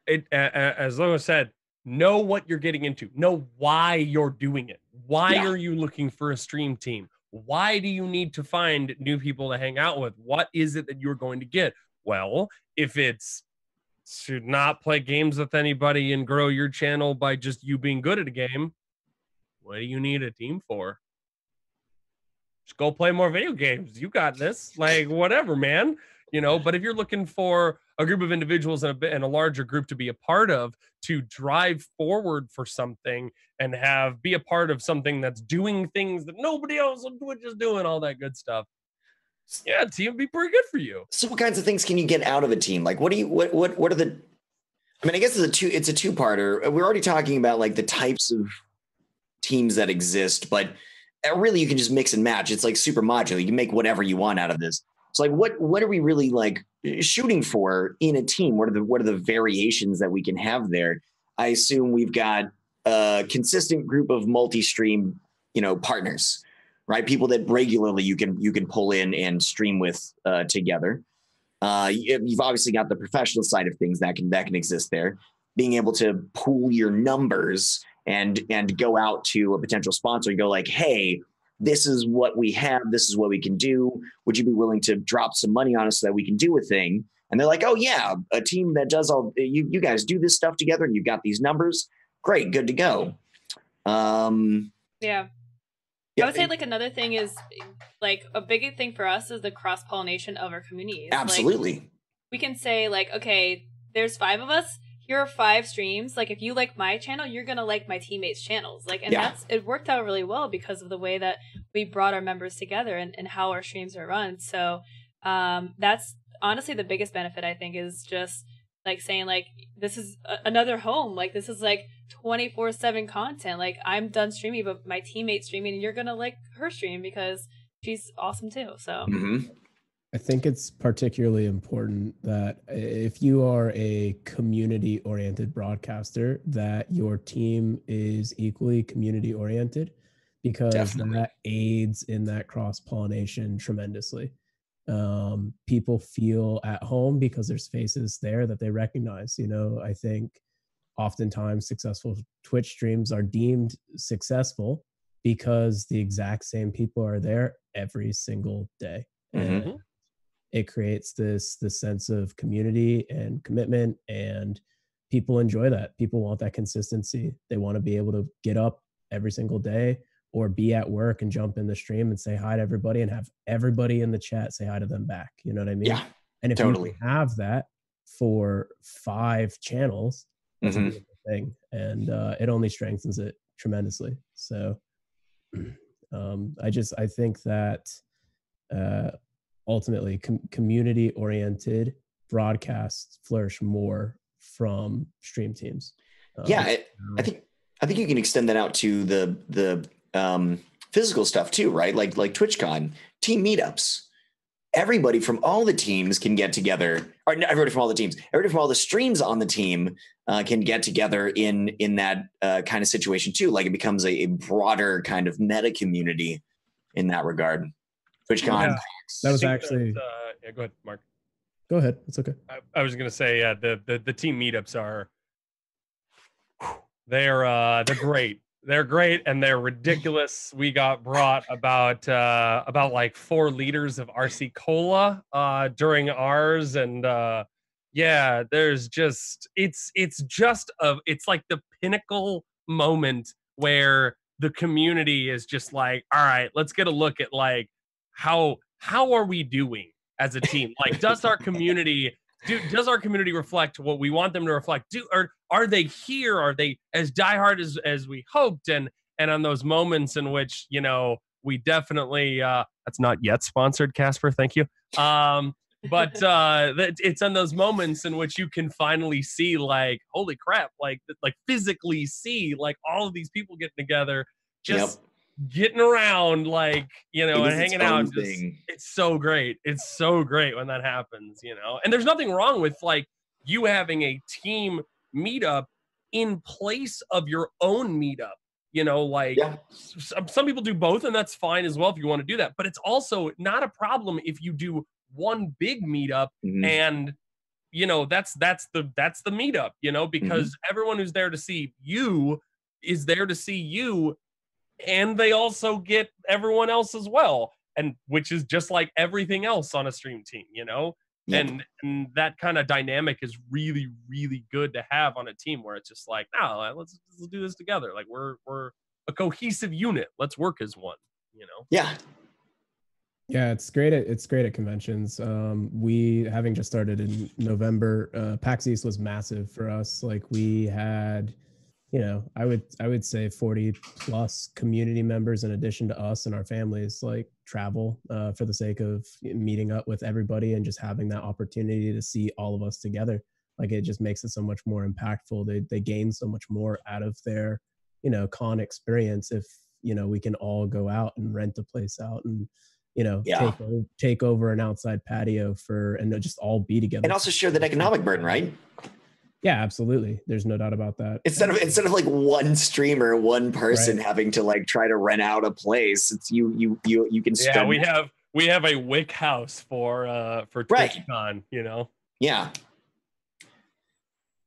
it a- a- as Lowco said, know what you're getting into. Know why you're doing it. Why Yeah. are you looking for a stream team? Why do you need to find new people to hang out with? What is it that you're going to get? Well, if it's to not play games with anybody and grow your channel by just you being good at a game, what do you need a team for? Just go play more video games. You got this. Like whatever, man. You know, but if you're looking for a group of individuals and a and a larger group to be a part of to drive forward for something and have be a part of something that's doing things that nobody else Twitch is doing, all that good stuff. Yeah, team would be pretty good for you. So what kinds of things can you get out of a team? Like what do you what what what are the I mean, I guess it's a two it's a two-parter. We're already talking about like the types of teams that exist, but uh, really you can just mix and match. It's like super modular. You can make whatever you want out of this. It's like what what are we really like shooting for in a team? What are the what are the variations that we can have there? I assume we've got a consistent group of multi-stream, you know, partners, right? People that regularly you can you can pull in and stream with uh, together. Uh, you- you've obviously got the professional side of things that can that can exist there. Being able to pool your numbers and and go out to a potential sponsor and go like, hey, this is what we have. This is what we can do. Would you be willing to drop some money on us so that we can do a thing? And they're like, oh yeah, a team that does all you you guys do this stuff together and you've got these numbers. Great, good to go. Um, Yeah. yeah, I would say like another thing is like a big thing for us is the cross pollination of our communities. Like, absolutely. we can say like, okay, there's five of us. Here are five streams. Like if you like my channel, you're gonna like my teammates' channels. Like and Yeah. that's it worked out really well because of the way that we brought our members together and, and how our streams are run. So um that's honestly the biggest benefit I think is just like saying like this is a- another home. Like this is like 24/7 content. Like I'm done streaming but my teammate's streaming and you're gonna like her stream because she's awesome too. So Mhm. I think it's particularly important that if you are a community oriented broadcaster, that your team is equally community oriented because Definitely. that aids in that cross pollination tremendously. Um, people feel at home because there's faces there that they recognize. You know, I think oftentimes successful Twitch streams are deemed successful because the exact same people are there every single day. Mhm. It creates this this sense of community and commitment and people enjoy that people want that consistency they want to be able to get up every single day or be at work and jump in the stream and say hi to everybody and have everybody in the chat say hi to them back you know what i mean Yeah. and if totally. you have that for five channels that's Mhm. a beautiful thing and uh, it only strengthens it tremendously so um, i just i think that uh, ultimately com- community oriented broadcasts flourish more from stream teams Um, yeah, I, I think I think you can extend that out to the the um, physical stuff too, right? Like like TwitchCon, team meetups. Everybody from all the teams can get together, or everybody from all the teams, everybody from all the streams on the team uh, can get together in in that uh, kind of situation too. Like it becomes a, a broader kind of meta community in that regard. TwitchCon, Yeah. that was actually that, uh, yeah, go ahead, Mark. go ahead it's okay I, I was gonna say, yeah, the the the team meetups are they're uh they're great. They're great and they're ridiculous. We got brought about uh about like four liters of RC cola uh during ours and uh yeah, there's just it's it's just a it's like the pinnacle moment where the community is just like, all right, let's get a look at like how how are we doing as a team? Like, does our community do does our community reflect what we want them to reflect? Do or are they here? Are they as diehard as as we hoped? And and on those moments in which you know we definitely uh that's not yet sponsored casper thank you um but uh it's in those moments in which you can finally see like holy crap like like physically see like all of these people getting together just yep. Getting around like you know and hanging out just, it's so great it's so great when that happens you know and there's nothing wrong with like you having a team meetup in place of your own meetup you know like yeah. some, some people do both and that's fine as well if you want to do that but it's also not a problem if you do one big meetup mm-hmm. and you know that's that's the that's the meetup you know mm-hmm. because mm-hmm. everyone who's there to see you is there to see you and they also get everyone else as well and which is just like everything else on a stream team you know yep. and and that kind of dynamic is really really good to have on a team where it's just like no let's, let's do this together like we're we're a cohesive unit let's work as one you know yeah yeah, it's great. At, it's great at conventions. Um, we having just started in November. Uh, PAX East was massive for us. Like we had, you know, I would I would say forty plus community members in addition to us and our families. Like travel uh, for the sake of meeting up with everybody and just having that opportunity to see all of us together. Like it just makes it so much more impactful. They they gain so much more out of their, you know, con experience if you know we can all go out and rent a place out and you know yeah. take, over, take over an outside patio for and just all be together and also share that economic burden right yeah absolutely there's no doubt about that instead of instead of like one streamer one person right. having to like try to rent out a place it's you you you you can yeah we have we have a WIK house for uh for TwitchCon, right. you know yeah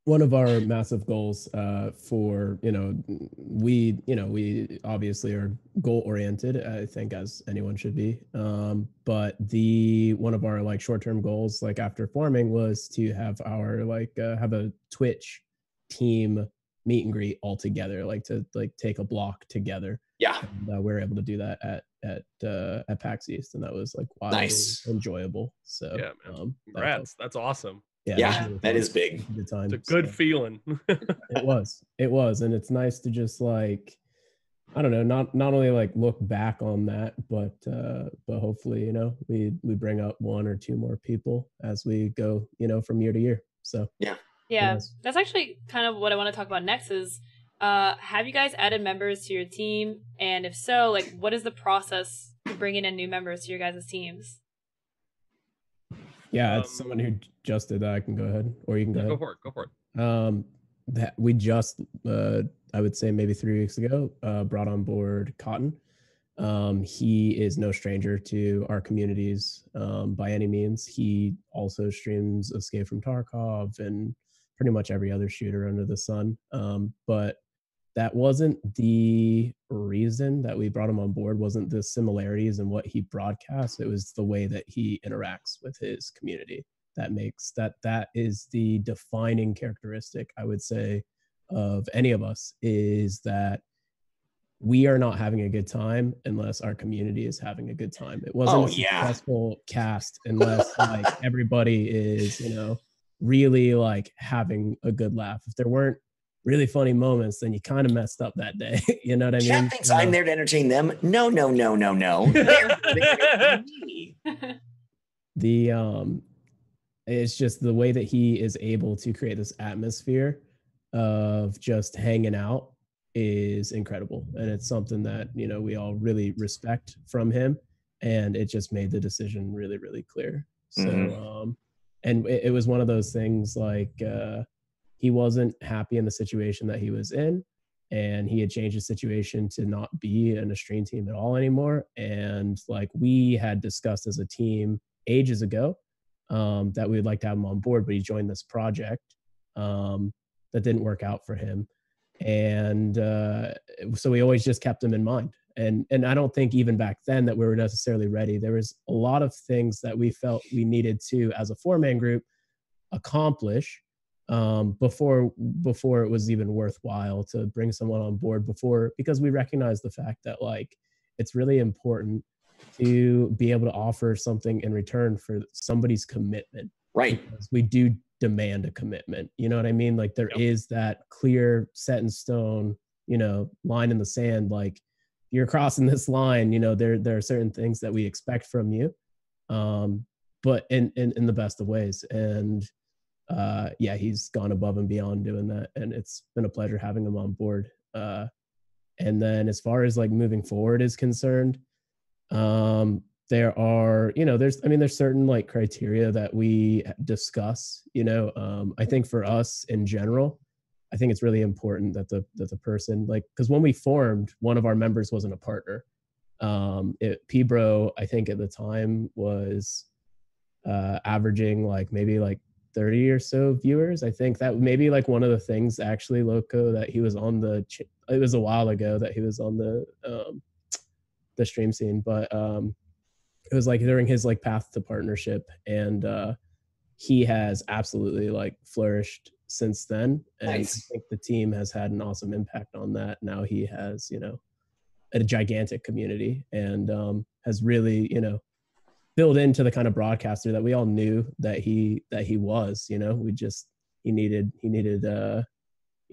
one of our massive goals uh, for you know we you know we obviously are goal oriented i think as anyone should be. Um, but the one of our like short term goals like after forming was to have our like uh, have a twitch team meet and greet all together like to like take a block together. Yeah. And, uh, we were able to do that at at uh at pax east and that was like nice. enjoyable. So yeah man. Um, congrats. That's awesome yeah, yeah really that is big. Good time. It's a good so. feeling. it was. It was, and it's nice to just like, I don't know, not not only like look back on that, but uh, but hopefully, you know, we we bring up one or two more people as we go, you know, from year to year. So yeah, yeah, yes. that's actually kind of what I want to talk about next. Is uh, have you guys added members to your team, and if so, like, what is the process to bringing in new members to your guys' teams? Yeah, it's um, someone who just did that. I can go ahead, or you can go. Yeah, go for it. Go for it. Um, that we just, uh, I would say maybe three weeks ago, uh, brought on board Cotton. Um, he is no stranger to our communities um, by any means. He also streams Escape from Tarkov and pretty much every other shooter under the sun. Um, but that wasn't the reason that we brought him on board wasn't the similarities in what he broadcasts it was the way that he interacts with his community that makes that that is the defining characteristic i would say of any of us is that we are not having a good time unless our community is having a good time it wasn't oh, a successful yeah. cast unless like everybody is you know really like having a good laugh if there weren't really funny moments, then you kind of messed up that day. you know what I mean? Chat thinks I'm there to entertain them. No, no, no, no, no. the um, it's just the way that he is able to create this atmosphere of just hanging out is incredible, and it's something that you know we all really respect from him, and it just made the decision really, really clear. So, mm-hmm. um, and it, it was one of those things like. uh he wasn't happy in the situation that he was in and he had changed his situation to not be in a stream team at all anymore and like we had discussed as a team ages ago um, that we would like to have him on board but he joined this project um, that didn't work out for him. And uh, so we always just kept him in mind. And and i don't think even back then that we were necessarily ready. There was a lot of things that we felt we needed to as a four man group accomplish um, before before it was even worthwhile to bring someone on board before because we recognize the fact that like it's really important to be able to offer something in return for somebody's commitment. Right. Because we do demand a commitment. You know what i mean? Like there yep. is that clear set in stone you know line in the sand like you're crossing this line you know there there are certain things that we expect from you um but in in, in the best of ways. And uh yeah he's gone above and beyond doing that. And it's been a pleasure having him on board. Uh and then as far as like moving forward is concerned um there are you know there's i mean there's certain like criteria that we discuss you know um i think for us in general i think it's really important that the that the person like because when we formed one of our members wasn't a partner. Um it pbro i think at the time was uh averaging like maybe like 30 or so viewers. I think that maybe like one of the things actually Lowco that he was on the it was a while ago that he was on the um the stream scene but um it was like during his like path to partnership and uh he has absolutely like flourished since then. And Nice. i think the team has had an awesome impact on that. Now he has you know a gigantic community and um has really you know built into the kind of broadcaster that we all knew that he that he was you know? We just he needed he needed uh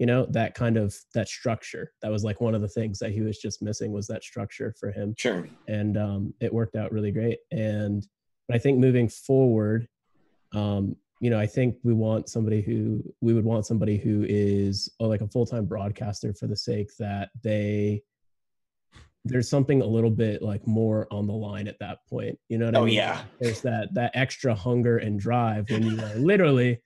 you know that kind of that structure that was like one of the things that he was just missing was that structure for him Sure. and um, it worked out really great. And but I think moving forward, um, you know, I think we want somebody who we would want somebody who is oh, like a full time broadcaster for the sake that they there's something a little bit like more on the line at that point. You know what I Oh mean? yeah. There's that that extra hunger and drive when you are literally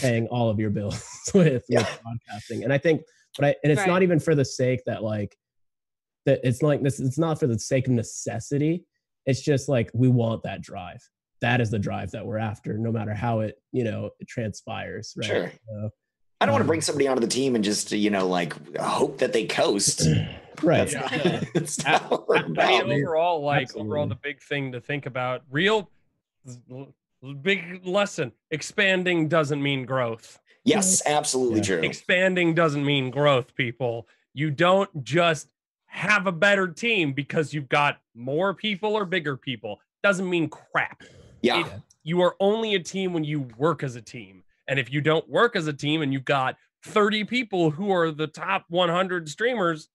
paying all of your bills with, Yeah. with podcasting. And I think, but I and it's Right. not even for the sake that like that it's like this. It's not for the sake of necessity. It's just like we want that drive. That is the drive that we're after, no matter how it you know it transpires. Right. Sure. So, I don't want to Um, bring somebody onto the team and just you know like hope that they coast. right. That's not, that's not what I mean, overall, like overall, the big thing to think about, real big lesson: expanding doesn't mean growth. Yes, absolutely Yeah. true. Expanding doesn't mean growth, people. You don't just have a better team because you've got more people or bigger people. Doesn't mean crap. Yeah, You are only a team when you work as a team. And if you don't work as a team and you've got 30 people who are the top 100 streamers,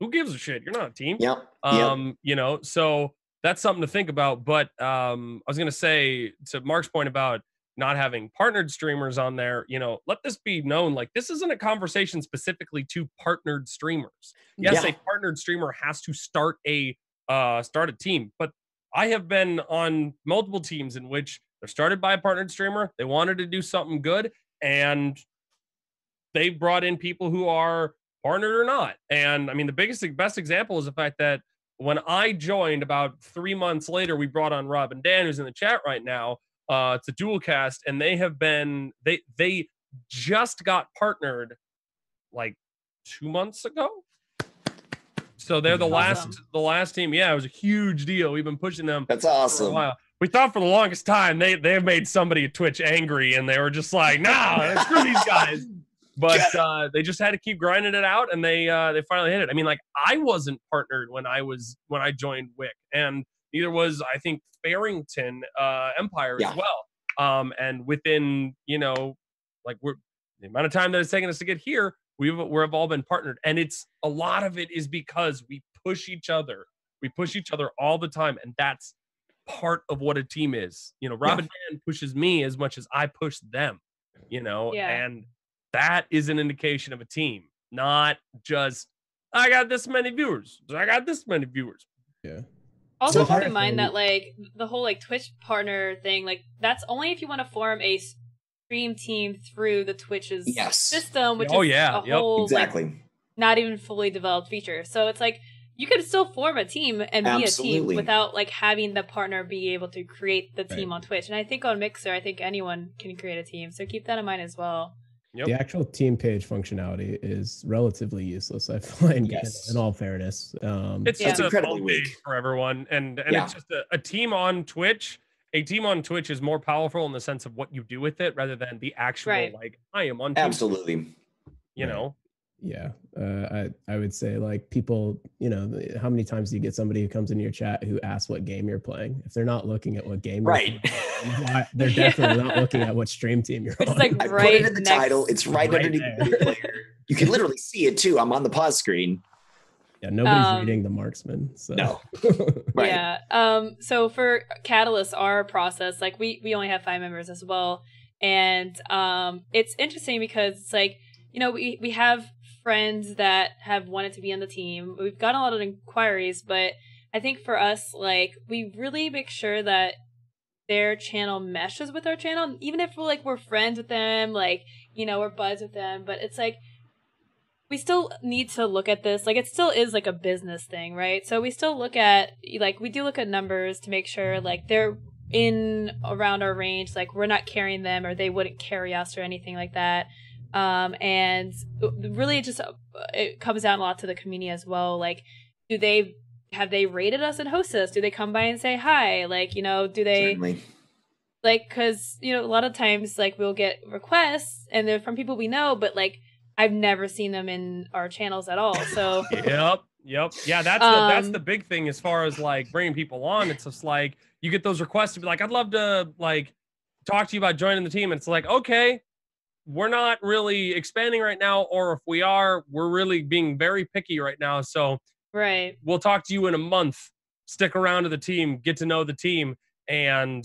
who gives a shit? You're not a team. yep, yep. Um, you know, so that's something to think about. But um, I was gonna say to Mark's point about not having partnered streamers on there, you know, let this be known. Like this isn't a conversation specifically to partnered streamers. Yes, Yeah. a partnered streamer has to start a uh start a team, but I have been on multiple teams in which they're started by a partnered streamer. They wanted to do something good, and they brought in people who are partnered or not. And I mean, the biggest, best example is the fact that when I joined about three months later, we brought on Rob and Dan, who's in the chat right now. Uh, it's a dual cast, and they have been they they just got partnered like two months ago. So they're the Awesome. last the last team. Yeah, it was a huge deal. We've been pushing them That's for a awesome. while. We thought for the longest time they they made somebody at Twitch angry, and they were just like, "Nah, screw these guys." But uh, they just had to keep grinding it out, and they uh, they finally hit it. I mean, like I wasn't partnered when I was when I joined WIK, and neither was I think Farrington uh, Empire Yeah. as well. Um, and within you know, like we're the amount of time that it's taken us to get here, we've we've all been partnered, and it's a lot of it is because we push each other. We push each other all the time, and that's part of what a team is. You know, Robin Yeah. Dan pushes me as much as I push them. You know, Yeah. and that is an indication of a team, not just I got this many viewers. I got this many viewers. Yeah. Also, keep in mind that like the whole like Twitch partner thing, like that's only if you want to form a stream team through the Twitch's Yes, system, which Oh, is yeah, a yep. whole like exactly. not even fully developed feature. So it's like you could still form a team and be a team without like having the partner be able to create the team on Twitch. And I think on Mixer, I think anyone can create a team. So keep that in mind as well. Yep. The actual team page functionality is relatively useless. I find, Yes. in, in all fairness. Um, It's Yeah. just It's a incredibly weak. for everyone, and and Yeah. it's just a, a team on Twitch. A team on Twitch is more powerful in the sense of what you do with it, rather than the actual Right. like I am on. Team, Absolutely. You Right. know, yeah, uh, I I would say like people, you know, how many times do you get somebody who comes into your chat who asks what game you're playing? If they're not looking at what game, you're Right. playing, they're Yeah. definitely not looking at what stream team you're It's on. like I put right it in the next- title. It's right, Right underneath there. the player. You can literally see it too. I'm on the pause screen. Yeah, nobody's Um, reading the marksman. So No. Right. Yeah. Um. So for Catalyst, our process, like we we only have five members as well, and um, it's interesting because it's like you know we we have friends that have wanted to be on the team. We've gotten a lot of inquiries, but I think for us, like we really make sure that their channel meshes with our channel, even if we're like we're friends with them, like you know we're buds with them, but it's like we still need to look at this. Like it still is like a business thing right? So we still look at like we do look at numbers to make sure like they're in around our range. Like we're not carrying them or they wouldn't carry us or anything like that um and really it just uh, it comes down a lot to the community as well like do they have they rated us and hosted us do they come by and say hi like you know do they Certainly. like because you know a lot of times like we'll get requests and they're from people we know but like i've never seen them in our channels at all so Yep. Yep. Yeah, that's the, that's Um, the big thing as far as like bringing people on. It's just like you get those requests to be like, I'd love to like talk to you about joining the team. And it's like, okay, we're not really expanding right now, or if we are, we're really being very picky right now. So right we'll talk to you in a month. Stick around to the team, get to know the team, and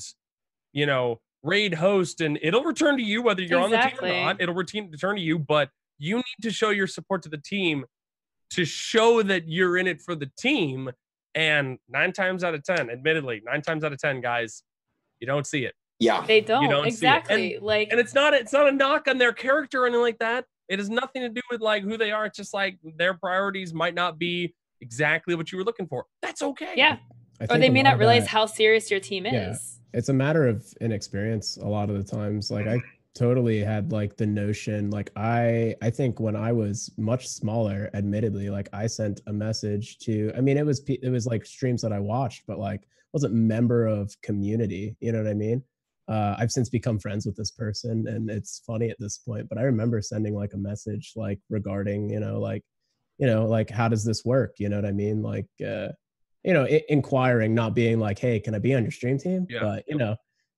you know, raid host, and it'll return to you whether you're on the team or not. It'll return return to you, but you need to show your support to the team to show that you're in it for the team. And nine times out of ten, admittedly, nine times out of ten, guys, you don't see it. Yeah. they don't, don't see it. exactly like And it's not it's not a knock on their character or anything like that. It has nothing to do with like who they are. It's just like their priorities might not be exactly what you were looking for. That's okay. yeah or they may not realize that- how serious your team Yeah. is it's a matter of inexperience a lot of the times like i totally had like the notion like i i think when i was much smaller admittedly like i sent a message to i mean it was pe- it was like streams that i watched but like wasn't member of community you know what i mean uh, i've since become friends with this person and it's funny at this point but i remember sending like a message like regarding you know like you know like how does this work? You know what i mean? Like uh you know I- inquiring not being like hey can i be on your stream team? Yeah. but you know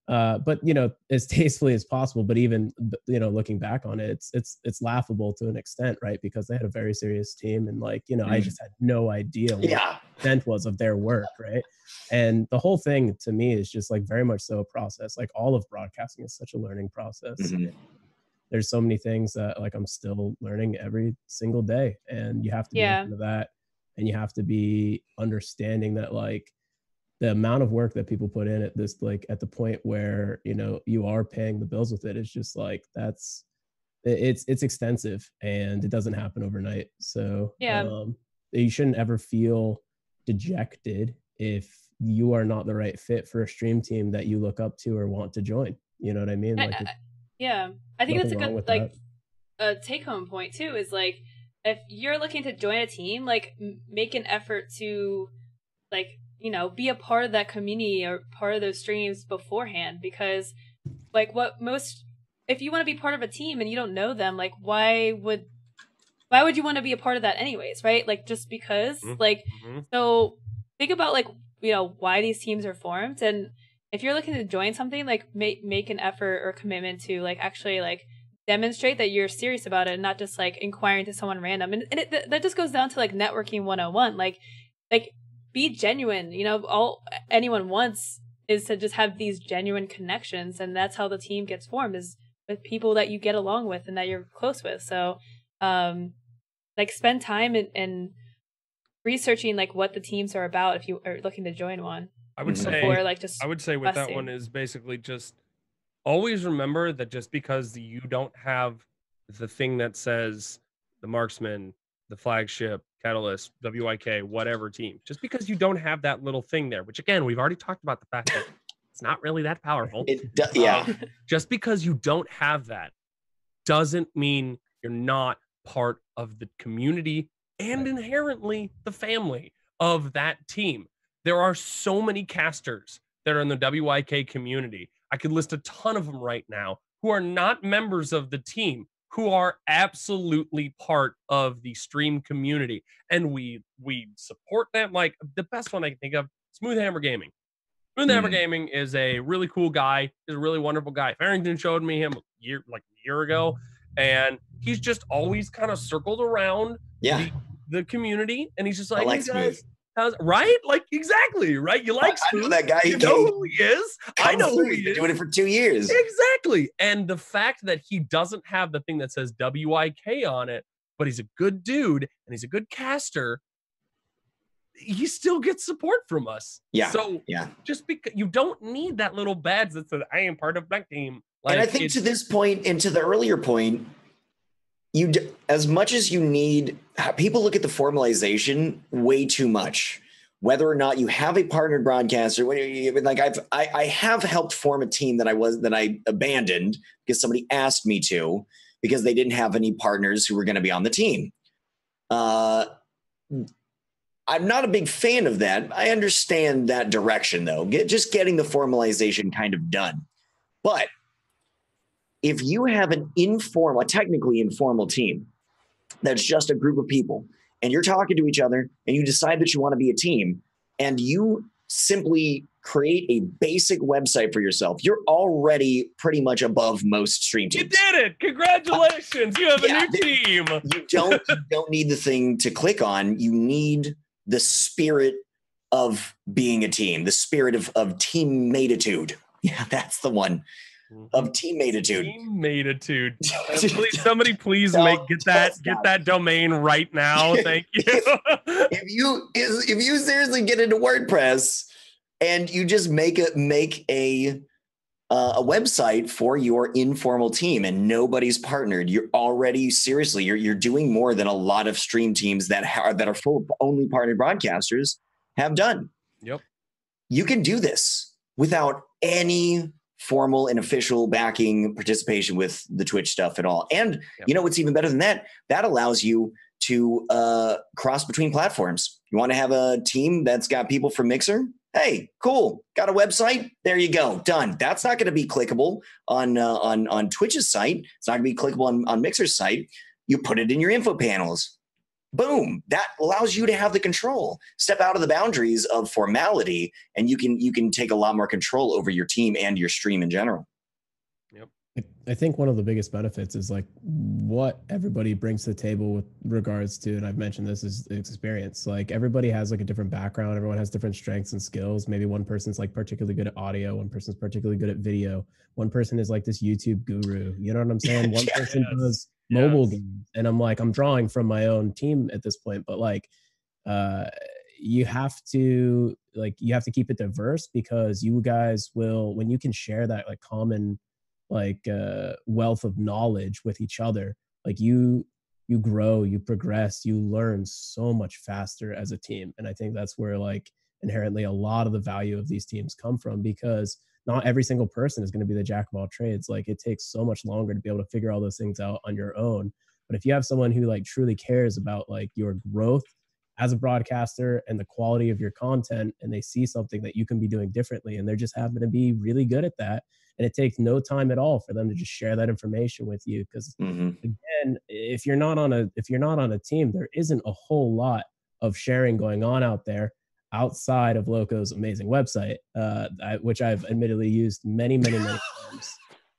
uh but you know as tastefully as possible but even you know looking back on it it's it's it's laughable to an extent right because they had a very serious team and like you know i Mhm. just had no idea what Yeah. the extent was of their work right and the whole thing to me is just like very much so a process like all of broadcasting is such a learning process Mhm. there's so many things that like I'm still learning every single day. And you have to be Yeah. open to that. And you have to be understanding that like the amount of work that people put in at this like at the point where you know you are paying the bills with it is just like that's it's it's extensive and it doesn't happen overnight. So Yeah. um, you shouldn't ever feel dejected if you are not the right fit for a stream team that you look up to or want to join. You know what I mean? I- Like I- yeah i think that's a good like that. a take home point too is like if you're looking to join a team like m- make an effort to like you know be a part of that community or part of those streams beforehand because like what most if you want to be part of a team and you don't know them like why would why would you want to be a part of that anyways right like just because Mhm. like Mhm. so think about like you know why these teams are formed and if you're looking to join something like make make an effort or commitment to like actually like demonstrate that you're serious about it and not just like inquiring to someone random and, and it, th- that just goes down to like networking 101 like like be genuine. You know all anyone wants is to just have these genuine connections and that's how the team gets formed is with people that you get along with and that you're close with. So um like spend time in, in researching like what the teams are about if you are looking to join one. I would say before like just I would say with that one is basically just always remember that just because you don't have the thing that says the marksman, the flagship, catalyst, WIK, whatever team, just because you don't have that little thing there, which again, we've already talked about the fact that it's not really that powerful. It do- yeah. Um, just because you don't have that doesn't mean you're not part of the community and inherently the family of that team. There are so many casters that are in the WIK community. I could list a ton of them right now who are not members of the team who are absolutely part of the stream community and we we support them like the best one I can think of Smooth Hammer Gaming. Smooth Hammer Mhm. Gaming is a really cool guy. He's a really wonderful guy. Farrington showed me him a year like a year ago, and he's just always kind of circled around Yeah. the the community, and he's just like, like "Hey, guys, Smooth. How's right? Like exactly, right? You like I know that guy. You know who he is. I know who he He's been is. doing it for two years. Exactly. And the fact that he doesn't have the thing that says WIK on it, but he's a good dude and he's a good caster, he still gets support from us. Yeah. So Yeah. just because you don't need that little badge that says I am part of Black Team. Like and I think to this point and to the earlier point, you as much as you need people look at the formalization way too much. Whether or not you have a partnered broadcaster, like I've I, I have helped form a team that I was that I abandoned because somebody asked me to because they didn't have any partners who were going to be on the team. Uh, I'm not a big fan of that. I understand that direction though. Get, just getting the formalization kind of done. But if you have an informal, a technically informal team that's just a group of people and you're talking to each other and you decide that you want to be a team and you simply create a basic website for yourself, you're already pretty much above most stream teams. you did it. Congratulations. You have a new team. You don't you don't need the thing to click on. You need the spirit of being a team, the spirit of of teammatitude. Yeah, that's the one of teammatitude. Teammatitude. Uh, please, somebody please Tell- make get that get that domain right now. Thank you. if you if you seriously get into WordPress and you just make a make a uh, a website for your informal team and nobody's partnered, you're already seriously you're you're doing more than a lot of stream teams that ha- that are full of only partnered broadcasters have done. Yep. You can do this without any formal and official backing participation with the Twitch stuff at all. And Yep. you know what's even better than that? That allows you to uh, cross between platforms. You want to have a team that's got people from Mixer? Hey, cool. Got a website? There you go. Done. That's not going to be clickable on uh, on on Twitch's site. It's not going to be clickable on, on Mixer's site. You put it in your info panels. Boom. That allows you to have the control. Step out of the boundaries of formality, and you can you can take a lot more control over your team and your stream in general. yep I think one of the biggest benefits is like what everybody brings to the table with regards to, and I've mentioned this is experience. Like everybody has like a different background, everyone has different strengths and skills. Maybe one person's like particularly good at audio, one person's particularly good at video, one person is like this YouTube guru. You know what I'm saying? One person Yes. does mobile Yes. games, and I'm like, I'm drawing from my own team at this point, but like, uh, you have to like you have to keep it diverse because you guys will when you can share that like common like uh, wealth of knowledge with each other like you you grow you progress you learn so much faster as a team and i think that's where like inherently a lot of the value of these teams come from because not every single person is going to be the jack of all trades. Like it takes so much longer to be able to figure all those things out on your own. But if you have someone who like truly cares about like your growth as a broadcaster and the quality of your content and they see something that you can be doing differently and they're just happen to be really good at that and it takes no time at all for them to just share that information with you. Because Mhm. again if you're not on a if you're not on a team there isn't a whole lot of sharing going on out there outside of Lowco's amazing website uh, I, which i've admittedly used many many many times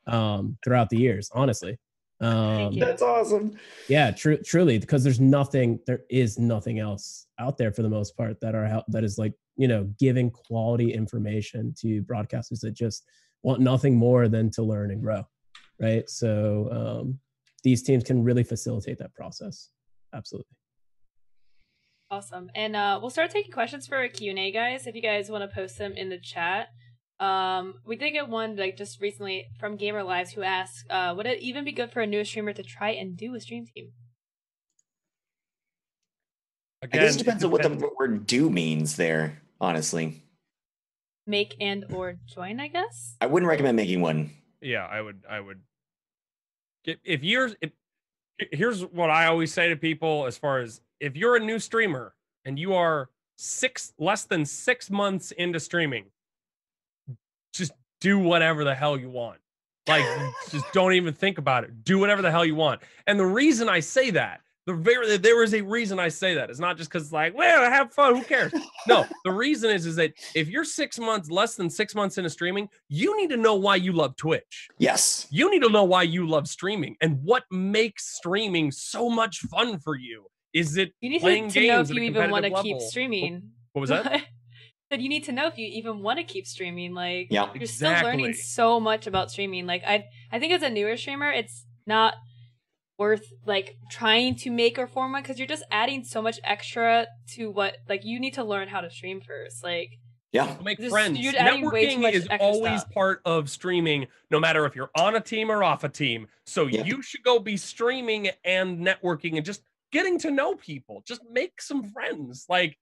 um, throughout the years honestly um. That's awesome. yeah tru- truly because there's nothing there is nothing else out there for the most part that are that is like you know giving quality information to broadcasters that just want nothing more than to learn and grow right so um, these teams can really facilitate that process absolutely Awesome. And uh, we'll start taking questions for a Q&A, guys, if you guys want to post them in the chat. Um, we did get one like just recently from Gamer Lives who asked, uh, would it even be good for a new streamer to try and do a stream team? I guess it Again, depends on what the word "do" means there. Honestly, Make and or join, I guess? I wouldn't recommend making one. yeah i would i would if, if you're if, here's what i always say to people as far as if you're a new streamer and you are six less than six months into streaming just do whatever the hell you want. Like just don't even think about it. Do whatever the hell you want. And the reason i say that the very there is a reason i say that. It's not just because like well have fun who cares? No the reason is is that if you're six months less than six months into streaming you need to know why you love twitch. Yes. you need to know why you love streaming and what makes streaming so much fun for you Is it You need playing to, to know if you even want to keep streaming. what was that? Said you need to know if you even want to keep streaming. Like Yeah. you're still learning so much about streaming. Like I, I think as a newer streamer, it's not worth like trying to make or form one because you're just adding so much extra to what like you need to learn how to stream first. Like Yeah. make Just- friends. you're adding way too Networking much is always stuff. part of streaming, no matter if you're on a team or off a team. So Yeah. you should go be streaming and networking and just getting to know people. Just make some friends. Like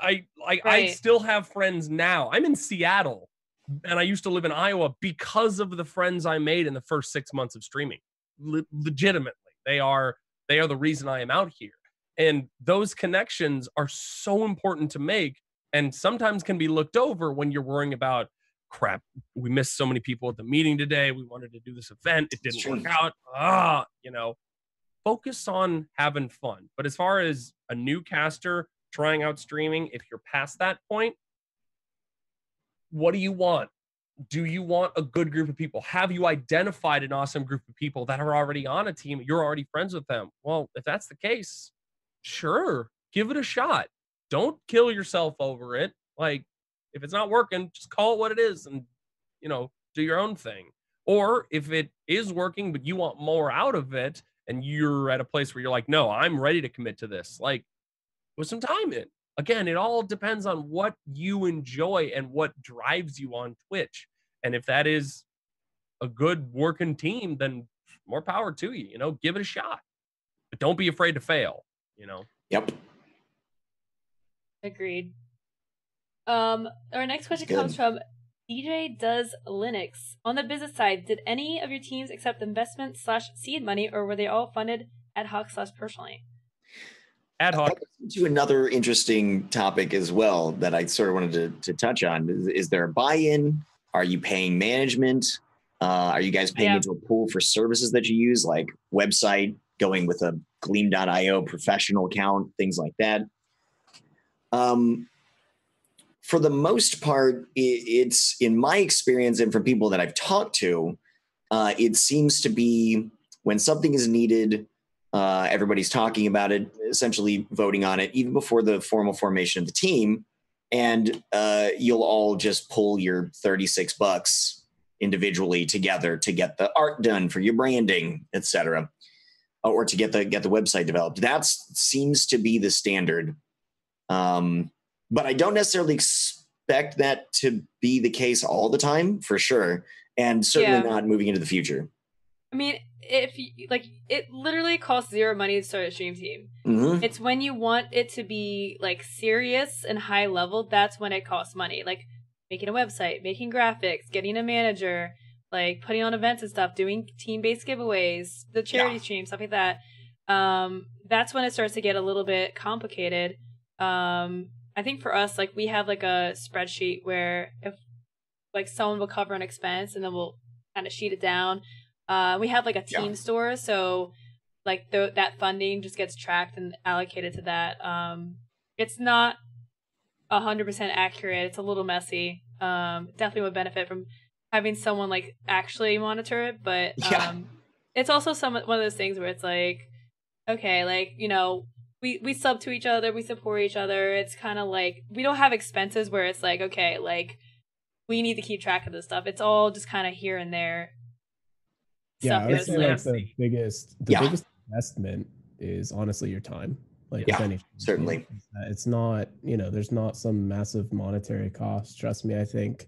I like I still have friends now. I'm in Seattle and I used to live in Iowa because of the friends I made in the first 6 months of streaming. Le- legitimately. They are they are the reason I am out here. And those connections are so important to make and sometimes can be looked over when you're worrying about crap we missed so many people at the meeting today we wanted to do this event it didn't work out ah you know focus on having fun. But as far as a new caster trying out streaming if you're past that point what do you want? Do you want a good group of people? Have you identified an awesome group of people that are already on a team? You're already friends with them. Well if that's the case sure give it a shot. Don't kill yourself over it. Like if it's not working just call it what it is and you know do your own thing. Or if it is working but you want more out of it and you're at a place where you're like no i'm ready to commit to this like with some time in again it all depends on what you enjoy and what drives you on twitch and if that is a good working team then more power to you you know give it a shot but don't be afraid to fail you know Yep. Agreed. Um, our next question Good. comes from DJ Does Linux. On the business side, did any of your teams accept investment slash seed money, or were they all funded ad hoc slash personally? ad hoc To another interesting topic as well that I sort of wanted to, to touch on. Is, is there a buy-in? Are you paying management? Uh, are you guys paying Yeah. into a pool for services that you use, like website, going with a Gleam.io professional account, things like that? Um, for the most part, it's in my experience and from people that I've talked to, uh, it seems to be when something is needed, uh, everybody's talking about it, essentially voting on it, even before the formal formation of the team. And uh, you'll all just pull your 36 bucks individually together to get the art done for your branding, etc., or to get the get the website developed. That seems to be the standard. Um, but I don't necessarily expect that to be the case all the time, for sure, and certainly Yeah. not moving into the future. I mean, if you, like, it literally costs zero money to start a stream team. Mhm. It's when you want it to be like serious and high level, that's when it costs money. Like making a website, making graphics, getting a manager, like putting on events and stuff, doing team based giveaways, the charity Yeah. stream, stuff like that. Um, that's when it starts to get a little bit complicated. Um, I think for us, like we have like a spreadsheet where if like someone will cover an expense and then we'll kind of sheet it down. Uh, we have like a Yeah. team store, so like th- that funding just gets tracked and allocated to that. Um, it's not a hundred percent accurate. It's a little messy. Um, definitely would benefit from having someone like actually monitor it, but Yeah. um, it's also some one of those things where it's like, okay, like you know, we we sub to each other, we support each other. It's kind of like we don't have expenses where it's like, okay, like we need to keep track of this stuff. It's all just kind of here and there. Yeah, I would say like the biggest the Yeah. biggest investment is honestly your time. Like Yeah, with any certainly. it's not you know there's not some massive monetary cost. Trust me, I think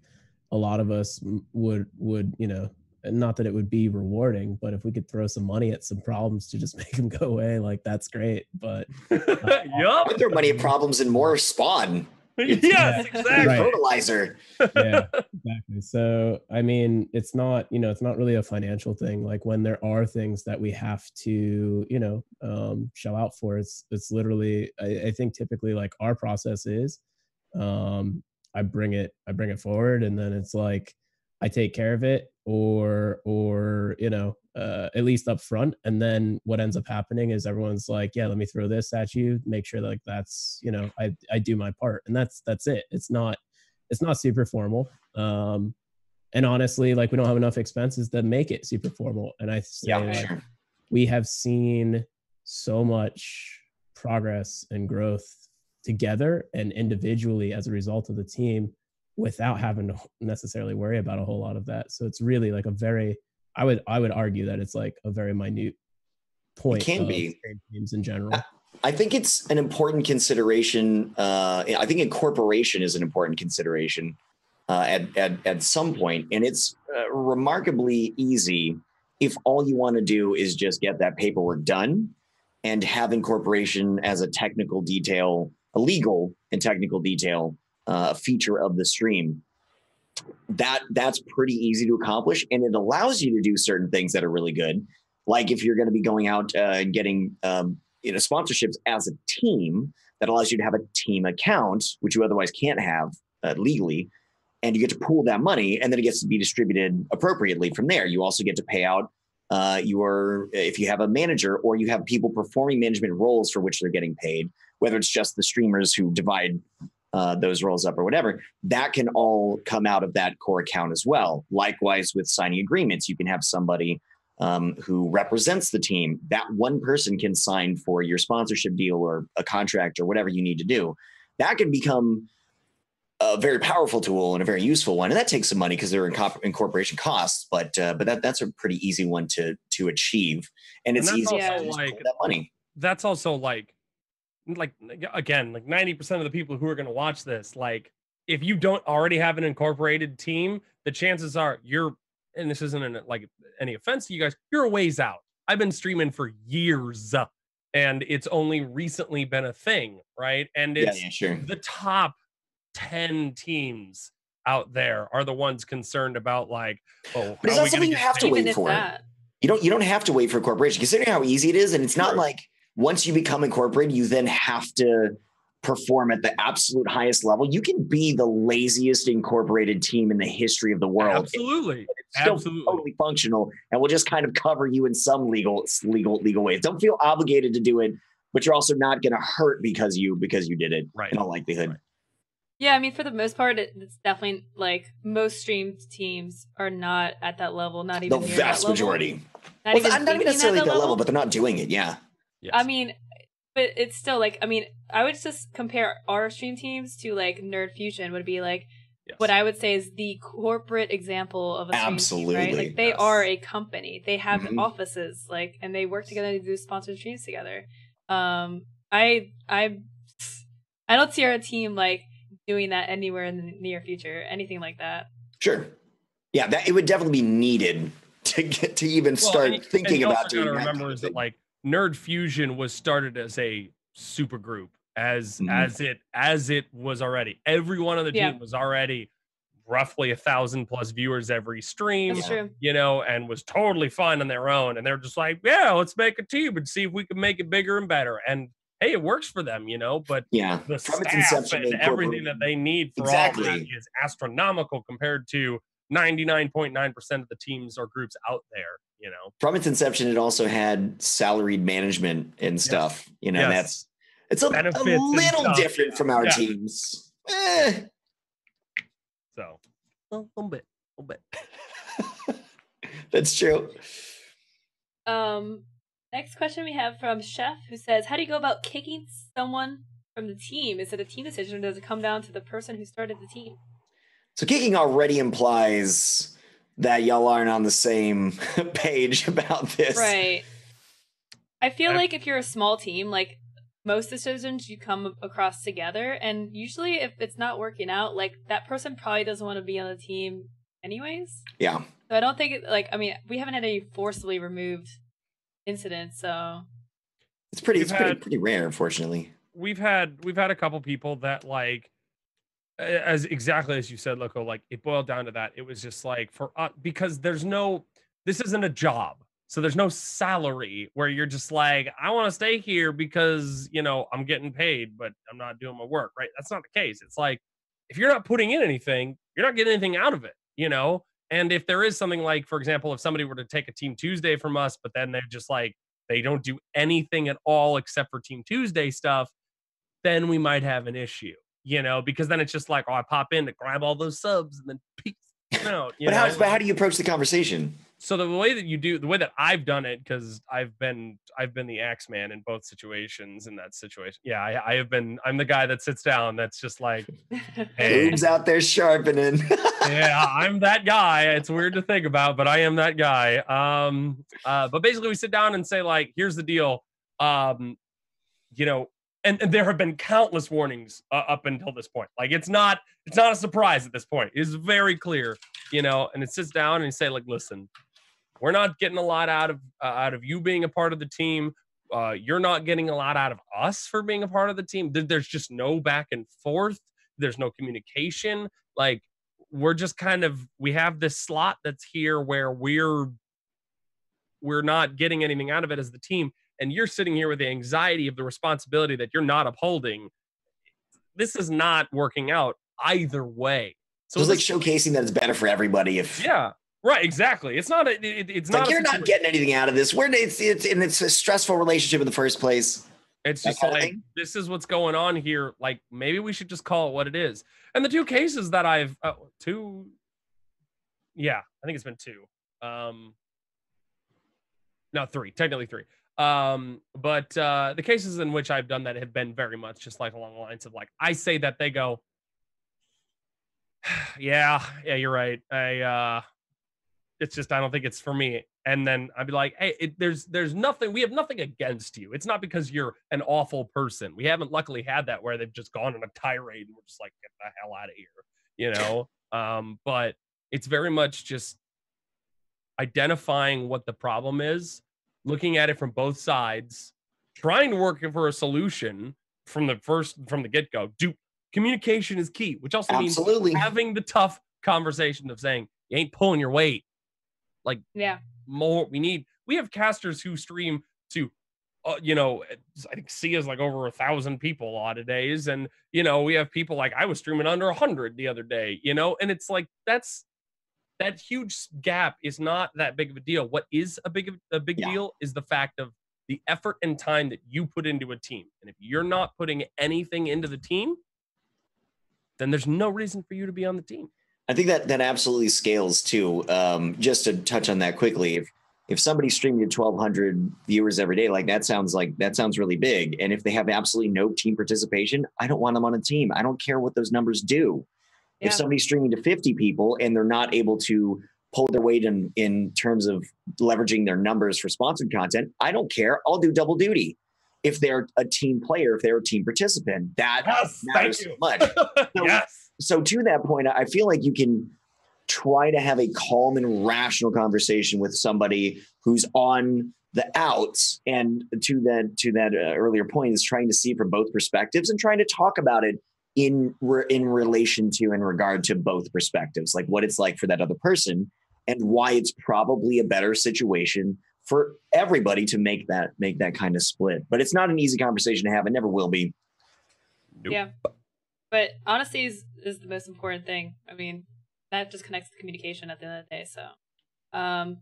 a lot of us would would you know not that it would be rewarding, but if we could throw some money at some problems to just make them go away, like that's great. But yup. I throw money at problems and more spawn. yes, Yeah. exactly. Right. Fertilizer. yeah exactly so i mean it's not you know it's not really a financial thing like when there are things that we have to you know um shell out for it's it's literally i, I think typically like our process is um i bring it i bring it forward and then it's like i take care of it or or you know uh, at least up front and then what ends up happening is everyone's like yeah let me throw this at you make sure like that's you know i i do my part and that's that's it it's not it's not super formal um and honestly like we don't have enough expenses to make it super formal and i say Yeah, like, sure. we have seen so much progress and growth together and individually as a result of the team without having to necessarily worry about a whole lot of that. So it's really like a very I would I would argue that it's like a very minute point. It can be teams in general. I think it's an important consideration. Uh, I think incorporation is an important consideration uh, at, at at some point, and it's uh, remarkably easy if all you want to do is just get that paperwork done and have incorporation as a technical detail, a legal and technical detail uh, feature of the stream. That that's pretty easy to accomplish, and it allows you to do certain things that are really good. Like if you're going to be going out uh, and getting um, you know sponsorships as a team, that allows you to have a team account, which you otherwise can't have uh, legally, and you get to pool that money, and then it gets to be distributed appropriately from there. You also get to pay out uh, your if you have a manager or you have people performing management roles for which they're getting paid, whether it's just the streamers who divide uh, those roles up or whatever, that can all come out of that core account as well. Likewise, with signing agreements, you can have somebody um, who represents the team. That one person can sign for your sponsorship deal or a contract or whatever you need to do. That can become a very powerful tool and a very useful one, and that takes some money because there are incorpor- incorporation costs. But uh, but that that's a pretty easy one to to achieve, and it's And easy also to like- that money. that's also like like again like 90% of the people who are going to watch this like if you don't already have an incorporated team the chances are you're and this isn't an, like any offense to you guys you're a ways out i've been streaming for years and it's only recently been a thing right and it's yeah, sure. the top 10 teams out there are the ones concerned about like oh But it's how not something you have to wait for. that. You don't you don't have to wait for incorporation. Considering how easy it is, and it's not Sure. like once you become incorporated, you then have to perform at the absolute highest level. You can be the laziest incorporated team in the history of the world. absolutely It's still absolutely. totally functional, and we'll just kind of cover you in some legal legal legal ways. Don't feel obligated to do it, but you're also not going to hurt because you because you did it. Right. In all likelihood. Right. Yeah, I mean, for the most part, it's definitely like most streamed teams are not at that level. Not even the vast majority. Not Well, even not even at necessarily at that that level, but they're not doing it. Yeah. Yes. I mean, but it's still like I mean, I would just compare our stream teams to like Nerd Fusion would be like Yes. what I would say is the corporate example of a stream team, right? Absolutely, Like they yes. are a company. They have Mhm. offices, like, and they work together to do sponsored streams together. Um, I I I don't see our team like doing that anywhere in the near future, anything like that. Sure. Yeah, that it would definitely be needed to get to even Well, start and you- and thinking about doing gotta that. remember kind is that like Nerd Fusion was started as a super group as Mhm. as it as it was already. Every one of the Yeah. team was already roughly a thousand plus viewers every stream. That's true. You know, and was totally fine on their own. And they're just like, yeah, let's make a team and see if we can make it bigger and better. And hey, it works for them, you know. But yeah, the from its staff inception, and they everything that they need for all that Exactly. is astronomical compared to 99.9% of the teams or groups out there, you know. from its inception, it also had salaried management and stuff. You know, Yes. that's it's a, a little different from our Yeah. teams. Eh. So a little bit, a little bit. That's true. Um, next question we have from Chef who says, "How do you go about kicking someone from the team? Is it a team decision, or does it come down to the person who started the team?" So kicking already implies that y'all aren't on the same page about this. Right. I feel I- like if you're a small team, like most decisions you come across together, and usually if it's not working out, like that person probably doesn't want to be on the team anyways. Yeah. So I don't think it, like I mean we haven't had any forcibly removed incidents, so It's pretty. We've It's pretty, had- pretty rare, unfortunately. we've had we've had a couple people that like a- as exactly as you said Lowco like it boiled down to that. It was just like for us, because there's no this isn't a job. So there's no salary where you're just like i want to stay here because you know i'm getting paid but i'm not doing my work. Right? That's not the case. It's like if you're not putting in anything you're not getting anything out of it you know? And if there is something like for example if somebody were to take a team tuesday from us but then they're just like they don't do anything at all except for team tuesday stuff then we might have an issue, you know, because then it's just like, oh, I pop in to grab all those subs and then peace out. You But know? how, but how do you approach the conversation? so the way that you do the way that I've done it because I've been I've been the axe man in both situations in that situation. Yeah, I, I have been. I'm the guy that sits down. That's just like, hey, Who's out there sharpening? yeah, I'm that guy. It's weird to think about, but I am that guy. Um, uh, but basically, we sit down and say like, here's the deal. Um, you know, and, and there have been countless warnings uh, up until this point. Like, it's not it's not a surprise at this point. It's very clear, you know. And it sits down and you say like, listen, we're not getting a lot out of uh, out of you being a part of the team. Uh, you're not getting a lot out of us for being a part of the team. There's just no back and forth. There's no communication. Like we're just kind of we have this slot that's here where we're we're not getting anything out of it as the team, and you're sitting here with the anxiety of the responsibility that you're not upholding. This is not working out either way. So it's like showcasing that it's better for everybody. If yeah, right, exactly. It's not a, it, it's it's not like you're not getting anything out of this. We're it's it's and it's a stressful relationship in the first place. It's That just like this is what's going on here. Like maybe we should just call it what it is. And the two cases that I've uh, two, yeah, I think it's been two. Um, no, three, technically three. Um, but uh, the cases in which I've done that have been very much just like along the lines of like I say that they go, yeah, yeah, you're right. I uh, it's just I don't think it's for me. And then I'd be like, hey, it, there's there's nothing. We have nothing against you. It's not because you're an awful person. We haven't luckily had that where they've just gone on a tirade and we're just like, get the hell out of here, you know. Um, but it's very much just identifying what the problem is, looking at it from both sides, trying to work for a solution from the first from the get go. Do communication is key, which also means having the tough conversation of saying you ain't pulling your weight Like yeah. more we need we have casters who stream to uh, you know i think sia's like over a thousand people a lot of days and you know we have people like i was streaming under a hundred the other day you know and it's like that's that huge gap is not that big of a deal what is a big a big Yeah. deal is the fact of the effort and time that you put into a team and if you're not putting anything into the team then there's no reason for you to be on the team I think that that absolutely scales too. Um, just to touch on that quickly, if if somebody's streaming to 1,200 viewers every day, like that sounds like that sounds really big. And if they have absolutely no team participation, I don't want them on a team. I don't care what those numbers do. Yeah. If somebody's streaming to 50 people and they're not able to pull their weight in in terms of leveraging their numbers for sponsored content, I don't care. I'll do double duty. If they're a team player, if they're a team participant, that Yes, matters so much. So- yes so to that point, I feel like you can try to have a calm and rational conversation with somebody who's on the outs. And to that to that uh, earlier point is trying to see from both perspectives and trying to talk about it in re- in relation to in regard to both perspectives, like what it's like for that other person and why it's probably a better situation for everybody to make that make that kind of split. But it's not an easy conversation to have. It never will be. Nope. Yeah. But honesty is, is the most important thing. I mean, that just connects to communication at the end of the day. So, um,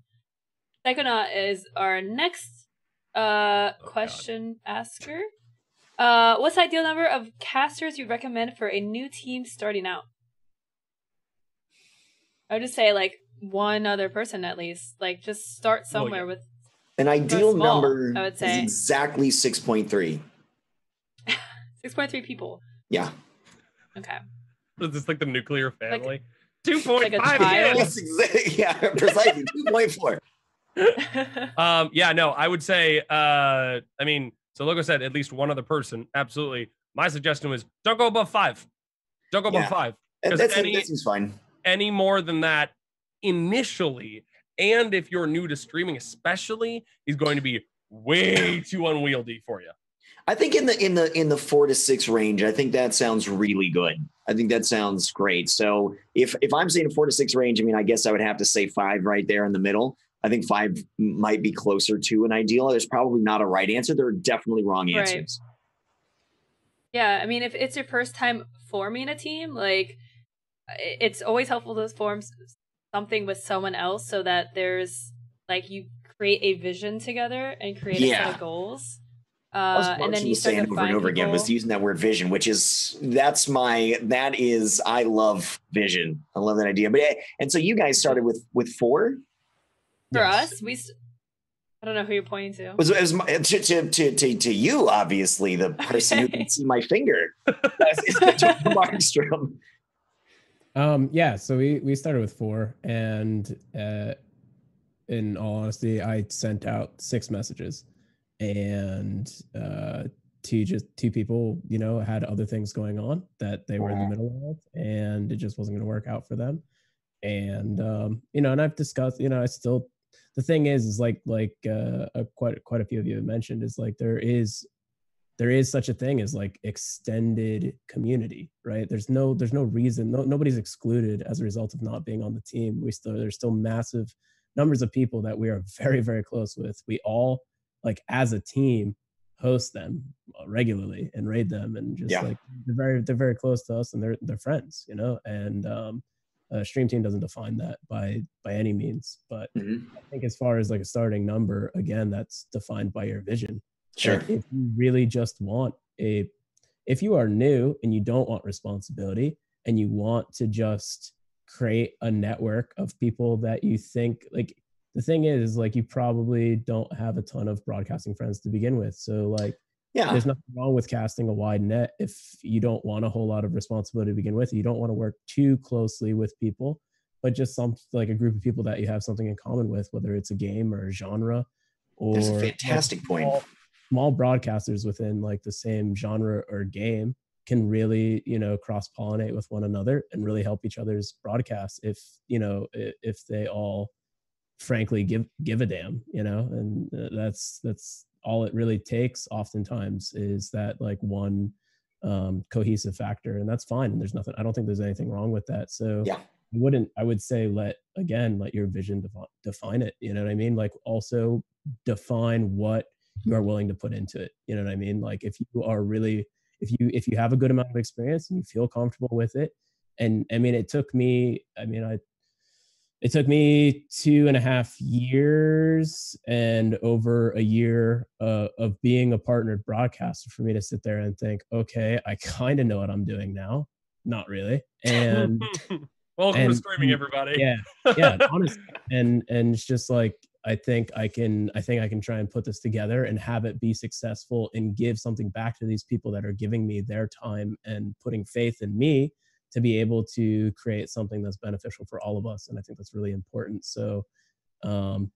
Psychonaut is our next uh Oh, God. question asker. Uh, what's the ideal number of casters you recommend for a new team starting out? I would just say like one other person at least. Like just start Well, somewhere yeah. with An ideal small, number I would is say. exactly 6.3. six point three people. Yeah. Okay. Is this like the nuclear Like- family? Two point like a five child? exactly, yeah, precisely. 2.4. Um, yeah, no, I would say, uh, I mean, so Lowco said at least one other person. Absolutely. My suggestion was don't go above five. Don't go above Yeah. five. That's, any- that seems fine. Any more than that initially, and if you're new to streaming, especially, is going to be way too unwieldy for you. I think in the in the in the four to six range, I think that sounds really good. I think that sounds great. So if if I'm saying a four to six range, I mean, I guess I would have to say five right there in the middle. I think five might be closer to an ideal. There's probably not a right answer. There are definitely wrong Right. answers. Yeah, I mean, if it's your first time forming a team, like it's always helpful to form something with someone else so that there's like you create a vision together and create a set of goals. Uh, and then you start saying over and over again was using that word vision, which is that's my that is I love vision. I love that idea. But eh, and so you guys started with with four. For Yes. us, we. I don't know who you're pointing to. It was, it was my, to, to, to, to, to you, obviously, the person who can see my finger. Markstrom. Um, yeah, so we we started with four, and uh, in all honesty, I sent out six messages, and uh, two just two people, you know, had other things going on that they were in the Mhm. middle of, and it just wasn't going to work out for them. And um, you know, and I've discussed, you know, I still the thing is, is like like uh, uh, quite quite a few of you have mentioned is like there is there is such a thing as like extended community right? There's no there's no reason no, nobody's excluded as a result of not being on the team. We still there's still massive numbers of people that we are very very close with. We all like as a team host them uh, regularly and raid them and just Yeah. like they're very they're very close to us and they're they're friends you know? And um uh, stream team doesn't define that by by any means but Mhm. i think as far as like a starting number again that's defined by your vision Sure. like, if you really just want a, if you are new and you don't want responsibility and you want to just create a network of people that you think like the thing is like you probably don't have a ton of broadcasting friends to begin with so like Yeah. there's nothing wrong with casting a wide net if you don't want a whole lot of responsibility to begin with you don't want to work too closely with people but just some like a group of people that you have something in common with whether it's a game or a genre or There's a like, fantastic point. small, small broadcasters within like the same genre or game can really you know cross pollinate with one another and really help each other's broadcasts if you know if they all frankly give give a damn you know and uh, that's that's all it really takes oftentimes is that like one um cohesive factor and that's fine and there's nothing i don't think there's anything wrong with that so Yeah. I wouldn't i would say let again let your vision defi- define it you know what i mean like also define what you are willing to put into it you know what i mean like if you are really if you if you have a good amount of experience and you feel comfortable with it and i mean it took me i mean i it took me two and a half years and over a year uh, of being a partnered broadcaster for me to sit there and think okay i kind of know what i'm doing now. Not really. And Welcome to and- streaming, everybody. yeah yeah honestly. And and it's just like i think i can i think i can try and put this together and have it be successful and give something back to these people that are giving me their time and putting faith in me to be able to create something that's beneficial for all of us and i think that's really important so um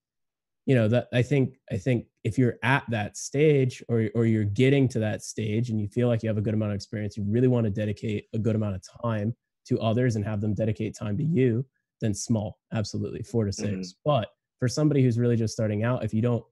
you know that i think i think if you're at that stage or or you're getting to that stage and you feel like you have a good amount of experience you really want to dedicate a good amount of time to others and have them dedicate time to you then small absolutely 4 to 6 Mhm. but for somebody who's really just starting out if you don't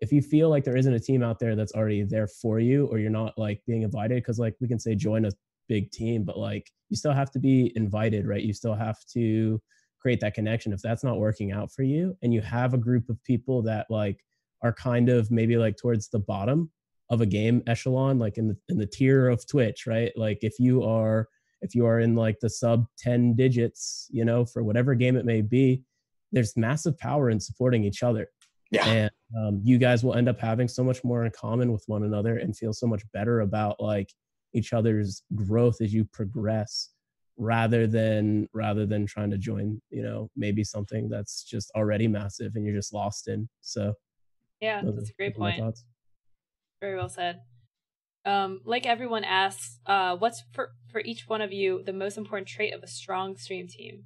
if you feel like there isn't a team out there that's already there for you or you're not like being invited because like we can say join a big team but like you still have to be invited right? You still have to create that connection. If that's not working out for you and you have a group of people that like are kind of maybe like towards the bottom of a game echelon like in the in the tier of twitch right? Like if you are if you are in like the sub 10 digits you know for whatever game it may be there's massive power in supporting each other. Yeah. and um, you guys will end up having so much more in common with one another and feel so much better about like each other's growth as you progress rather than rather than trying to join you know maybe something that's just already massive and you're just lost in so Yeah, that's are- a great those are my point. thoughts. Very well said. Um, like everyone asks, uh, what's for for each one of you the most important trait of a strong stream team?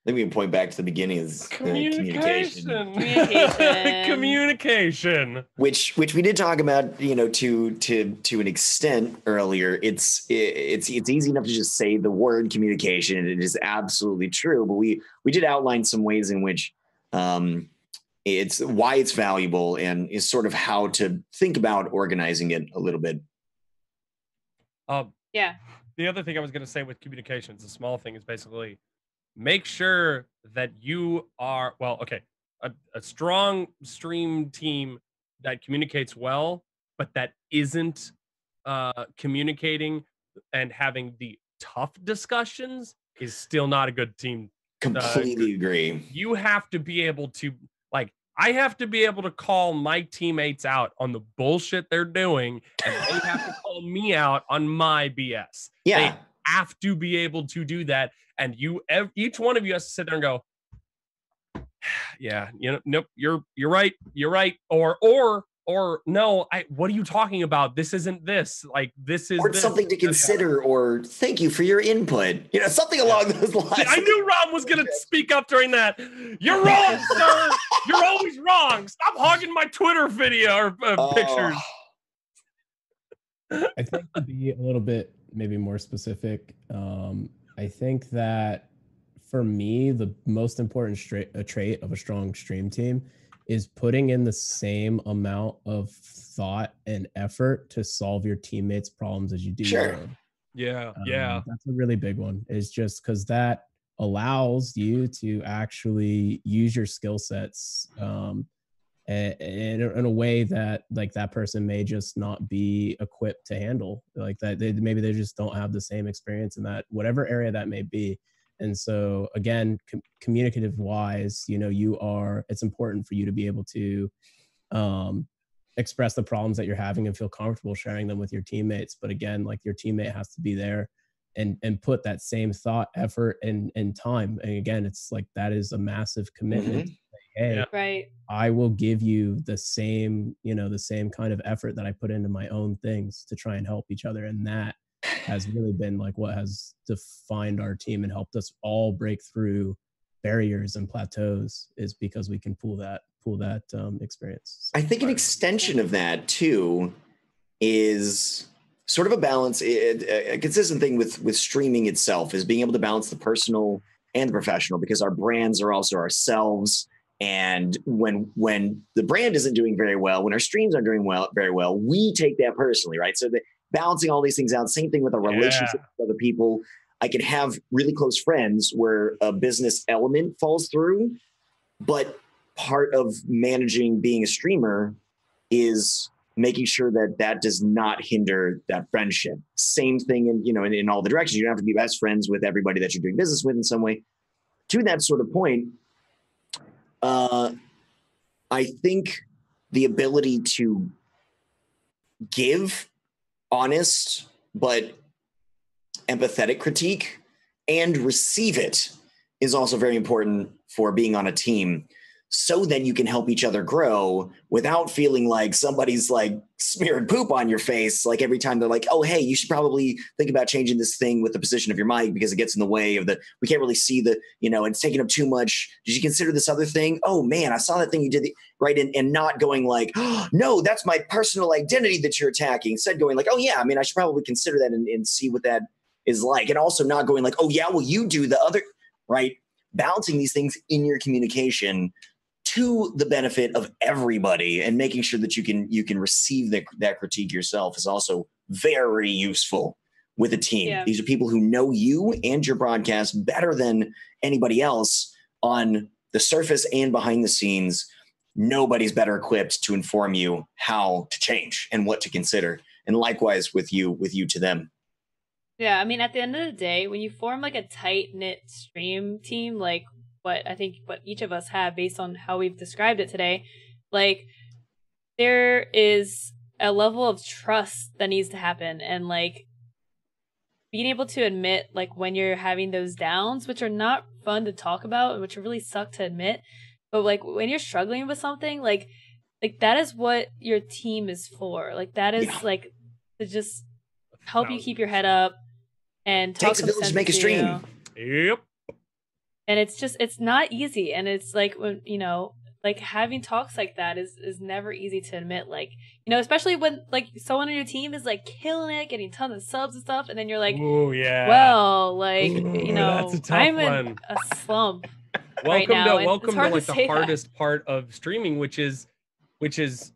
I think we can point back to the beginning is uh, communication. Communication. Communication. Communication. which which we did talk about you know to to to an extent earlier it's it's it's easy enough to just say the word communication and it is absolutely true but we we did outline some ways in which um it's why it's valuable and is sort of how to think about organizing it a little bit Um, Yeah, the other thing I was going to say with communication, it's a small thing, is basically make sure that you are well. Okay, a, a strong stream team that communicates well, but that isn't uh, communicating and having the tough discussions is still not a good team. completely agree You have to be able to like. I have to be able to call my teammates out on the bullshit they're doing, and they have to call me out on my BS yeah have to be able to do that and you each one of you has to sit there and go yeah, you know, nope, you're you're right, you're right, or or or no, I what are you talking about? This isn't this. Like this is or this. something to consider, or thank you for your input. You know, something along those lines. I knew Ron was gonna speak up during that. You're wrong, sir. You're always wrong. Stop hogging my Twitter video or uh, Oh, pictures. I think to be a little bit maybe more specific, um, I think that for me, the most important stra- a trait of a strong stream team is putting in the same amount of thought and effort to solve your teammates' problems as you do Sure. your own. Yeah, Um, yeah. that's a really big one. Is just because that allows you to actually use your skill sets um, a- in, a- in a way that like that person may just not be equipped to handle. Like that, they maybe they just don't have the same experience in that whatever area that may be. And so again, com- communicative wise, you know, you are. It's important for you to be able to um, express the problems that you're having and feel comfortable sharing them with your teammates but again like your teammate has to be there and and put that same thought effort and and time. And again it's like that is a massive commitment to say, hey Yeah. Right. i will give you the same you know the same kind of effort that i put into my own things to try and help each other. And that has really been like what has defined our team and helped us all break through barriers and plateaus is because we can pull that pull that um, experience. I think an extension of that too is sort of a balance. It, a consistent thing with with streaming itself is being able to balance the personal and the professional because our brands are also ourselves. And when when the brand isn't doing very well, when our streams aren't doing well very well, we take that personally, right? So the balancing all these things out. Same thing with our Yeah. relationship with other people. I can have really close friends where a business element falls through, but part of managing being a streamer is making sure that that does not hinder that friendship. Same thing in you know in, in all the directions. You don't have to be best friends with everybody that you're doing business with in some way. To that sort of point, uh, I think the ability to give honest but empathetic critique and receive it is also very important for being on a team so then you can help each other grow without feeling like somebody's like smearing poop on your face like every time they're like oh hey you should probably think about changing this thing with the position of your mic because it gets in the way of the we can't really see the you know it's taking up too much. Did you consider this other thing? Oh man i saw that thing you did the, right and, and not going like oh, no that's my personal identity that you're attacking instead going like oh yeah i mean i should probably consider that and, and see what that is like and also not going like oh yeah well you do the other right? Balancing these things in your communication to the benefit of everybody and making sure that you can you can receive the, that critique yourself is also very useful with a team. Yeah. these are people who know you and your broadcast better than anybody else on the surface and behind the scenes. Nobody's better equipped to inform you how to change and what to consider and likewise with you with you to them. Yeah, I mean, at the end of the day, when you form like a tight knit stream team, like what I think what each of us have based on how we've described it today, like there is a level of trust that needs to happen and like being able to admit like when you're having those downs, which are not fun to talk about, and which really suck to admit, but like when you're struggling with something, like like that is what your team is for. Like that is Yeah. like to just help you keep your head up and talk takes a some village to make a into you. stream Yep. And it's just it's not easy and it's like when you know like having talks like that is is never easy to admit like you know especially when like someone on your team is like killing it getting tons of subs and stuff and then you're like oh yeah. well like Ooh, you know that's a tough i'm in a slump welcome now, to welcome to hard to like the say that. hardest part of streaming, which is which is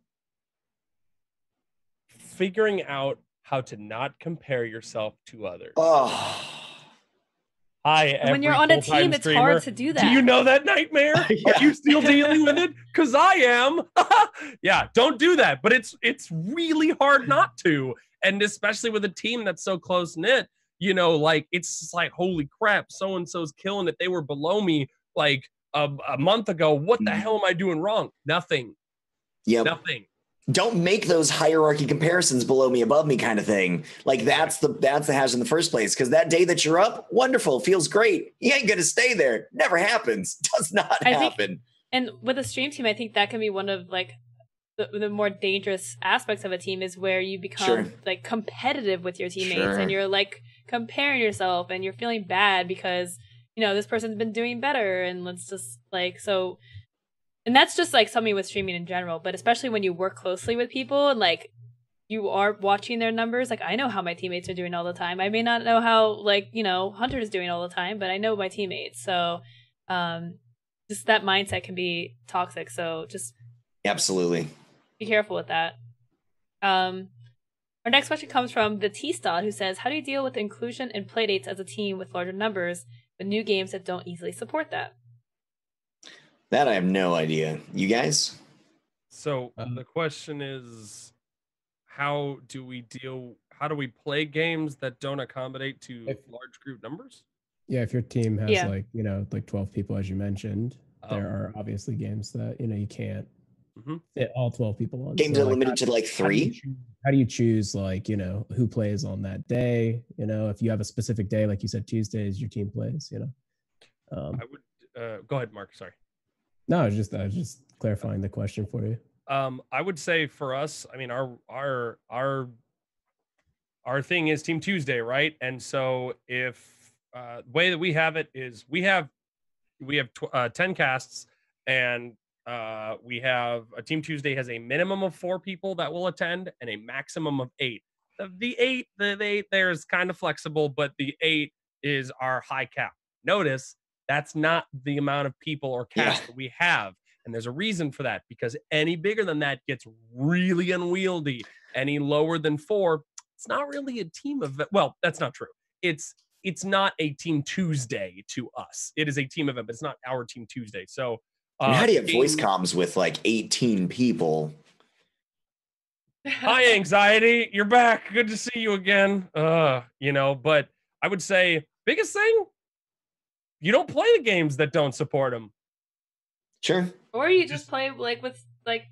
figuring out how to not compare yourself to others. oh Hi, And when you're on a team it's streamer. hard to do that Do you know that nightmare? Yeah. Are you still dealing with it? Because I am. yeah, don't do that. But it's it's really hard not to, and especially with a team that's so close knit. You know, like it's just like holy crap, so and so's killing it. They were below me like a, a month ago. What the Mhm. hell am I doing wrong? Nothing. Yeah. Nothing. Don't make those hierarchy comparisons below me above me kind of thing. Like that's the that's the hazard in the first place because that day that you're up wonderful feels great. You ain't gonna stay there. Never happens. Does not I think- happen. And with a stream team, I think that can be one of like the, the more dangerous aspects of a team is where you become Sure. like competitive with your teammates Sure. and you're like comparing yourself and you're feeling bad because you know this person's been doing better and let's just like so and that's just like something with streaming in general but especially when you work closely with people and like you are watching their numbers like i know how my teammates are doing all the time i may not know how like you know hunter is doing all the time but i know my teammates so um just that mindset can be toxic so just Absolutely. be careful with that. Um, our next question comes from the T Star, who says, "How do you deal with inclusion and playdates as a team with larger numbers, but new games that don't easily support that?" That I have no idea. You guys? So Um, the question is, how do we deal? How do we play games that don't accommodate to If- large group numbers? Yeah, if your team has Yeah. like you know like twelve people as you mentioned, there Um, are obviously games that you know you can't Mhm. fit all twelve people on. Games So, are like, limited how- to like how do three. choose- How do you choose like you know who plays on that day? You know, if you have a specific day, like you said, Tuesdays your team plays. You know, um, I would uh, go ahead, Mark. Sorry. No, I was just I was just clarifying the question for you. Um, I would say for us, I mean, our our our our thing is Team Tuesday, right? And so if uh, the way that we have it is we have we have tw- uh, ten casts, and uh, we have a Team Tuesday has a minimum of four people that will attend and a maximum of eight. The, the eight, the, the eight there is kind of flexible, but the eight is our high cap. Notice that's not the amount of people or Yeah. cast that we have. And there's a reason for that because any bigger than that gets really unwieldy. Any lower than four, it's not really a team event. Well, that's not true. It's it's not a team Tuesday to us. It is a team event, but it's not our team Tuesday. So uh, how do you have voice game- comms with like 18 people? Hi, anxiety. You're back. Good to see you again. Uh, you know, but I would say biggest thing, you don't play the games that don't support them. Sure. or you Just- just play like with like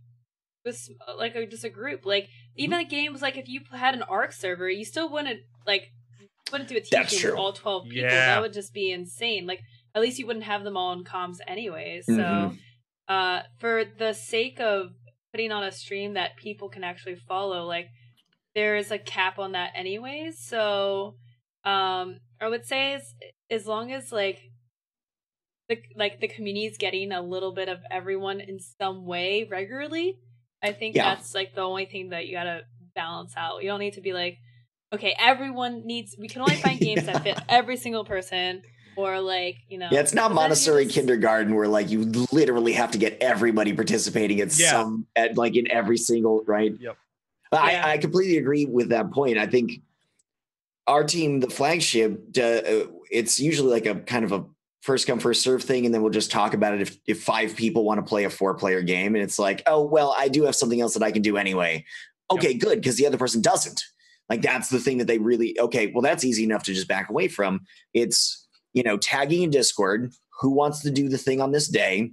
with like a, just a group. Like even Mm-hmm. the games, like if you had an ARK server, you still wouldn't like wouldn't do a team That's team true. with all twelve people. Yeah. That would just be insane. Like at least you wouldn't have them all in comms anyways. So Mhm. uh for the sake of putting on a stream that people can actually follow like there is a cap on that anyways so um i would say as, as long as like the like the community is getting a little bit of everyone in some way regularly i think Yeah. that's like the only thing that you gotta balance out you don't need to be like okay everyone needs we can only find games that fit every single person or like you know Yeah, it's not but Montessori just- kindergarten where like you literally have to get everybody participating at Yeah. some at like in every single right. Yep. But Yeah. I, I completely agree with that point. I think our team, the flagship, uh, it's usually like a kind of a first come first serve thing, and then we'll just talk about it if if five people want to play a four player game, and it's like, oh well, I do have something else that I can do anyway. Okay, good, because the other person doesn't. Like that's the thing that they really okay. Well, that's easy enough to just back away from. It's you know tagging in Discord. Who wants to do the thing on this day?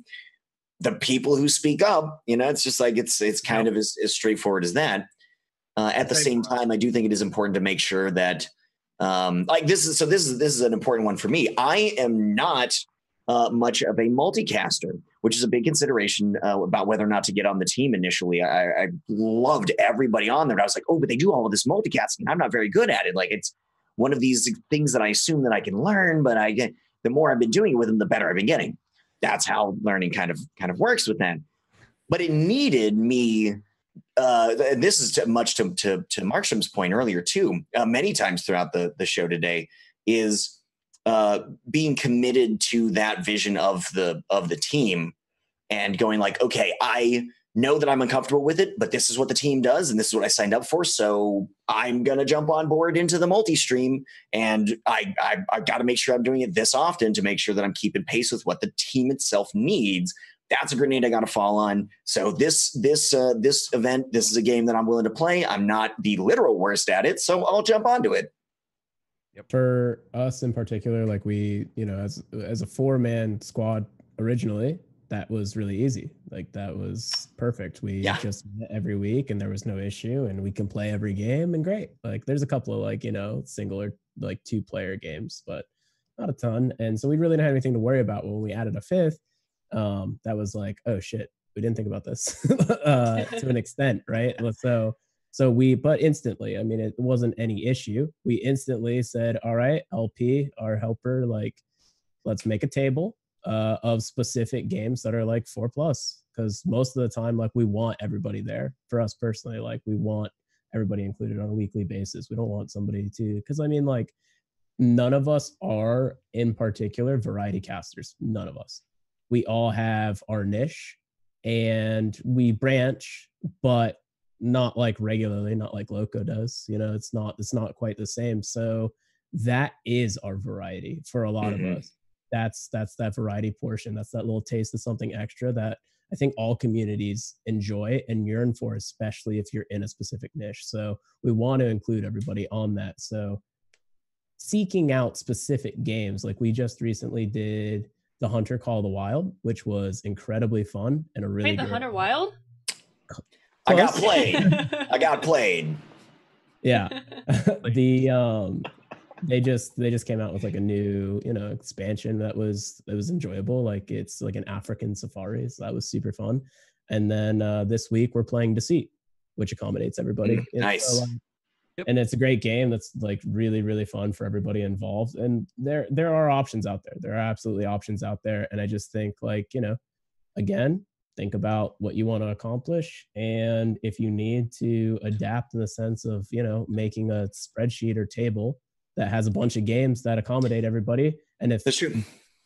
The people who speak up. You know, it's just like it's it's kind Yep. of as, as straightforward as that. Uh, at the Same same for us. time, I do think it is important to make sure that, um, like this is so this is this is an important one for me. I am not uh, much of a multicaster, which is a big consideration uh, about whether or not to get on the team initially. I, I loved everybody on there. And I was like, oh, but they do all of this multicasting. I'm not very good at it. Like it's one of these things that I assume that I can learn, but I get the more I've been doing it with them, the better I've been getting. That's how learning kind of kind of works with that. But it needed me uh, and this is much to, to, to Markstrom's point earlier too, uh, many times throughout the, the show today is uh, being committed to that vision of the, of the team and going like, okay, I know that I'm uncomfortable with it, but this is what the team does. And this is what I signed up for. So I'm going to jump on board into the multi-stream and I, I, I've got to make sure I'm doing it this often to make sure that I'm keeping pace with what the team itself needs that's a grenade I got to fall on. So this this uh, this event, this is a game that I'm willing to play. I'm not the literal worst at it, so I'll jump onto it. Yep. for us in particular like we you know as as a four man squad originally that was really easy like that was perfect we Yeah. just met every week and there was no issue and we can play every game and great like there's a couple of like you know single or like two player games but not a ton and so we really didn't have anything to worry about when we added a fifth um, that was like, oh shit, we didn't think about this uh, to an extent, right? So so we, but instantly, I mean, it wasn't any issue. We instantly said, all right, LP, our helper, like, let's make a table uh, of specific games that are like four plus. Because most of the time, like, we want everybody there. For us personally, like, we want everybody included on a weekly basis. We don't want somebody to, because I mean, like, none of us are in particular variety casters. None of us. We all have our niche and we branch, but not like regularly, not like Lowco does. You know, it's not it's not quite the same. So that is our variety for a lot mm-hmm. of us. That's that's that variety portion. That's that little taste of something extra that I think all communities enjoy and yearn for, especially if you're in a specific niche. So we want to include everybody on that. So seeking out specific games, like we just recently did the Hunter Call of the Wild, which was incredibly fun and a really Wait, the Hunter Wild. I got played. I got played. Yeah. the um they just they just came out with like a new, you know, expansion that was that was enjoyable. Like it's like an African safari. So that was super fun. And then uh this week we're playing Deceit, which accommodates everybody. Mm, nice. So, um, yep. And it's a great game that's like really, really fun for everybody involved. And there there are options out there. There are absolutely options out there. And I just think like, you know, again, think about what you want to accomplish and if you need to adapt in the sense of you know making a spreadsheet or table that has a bunch of games that accommodate everybody and if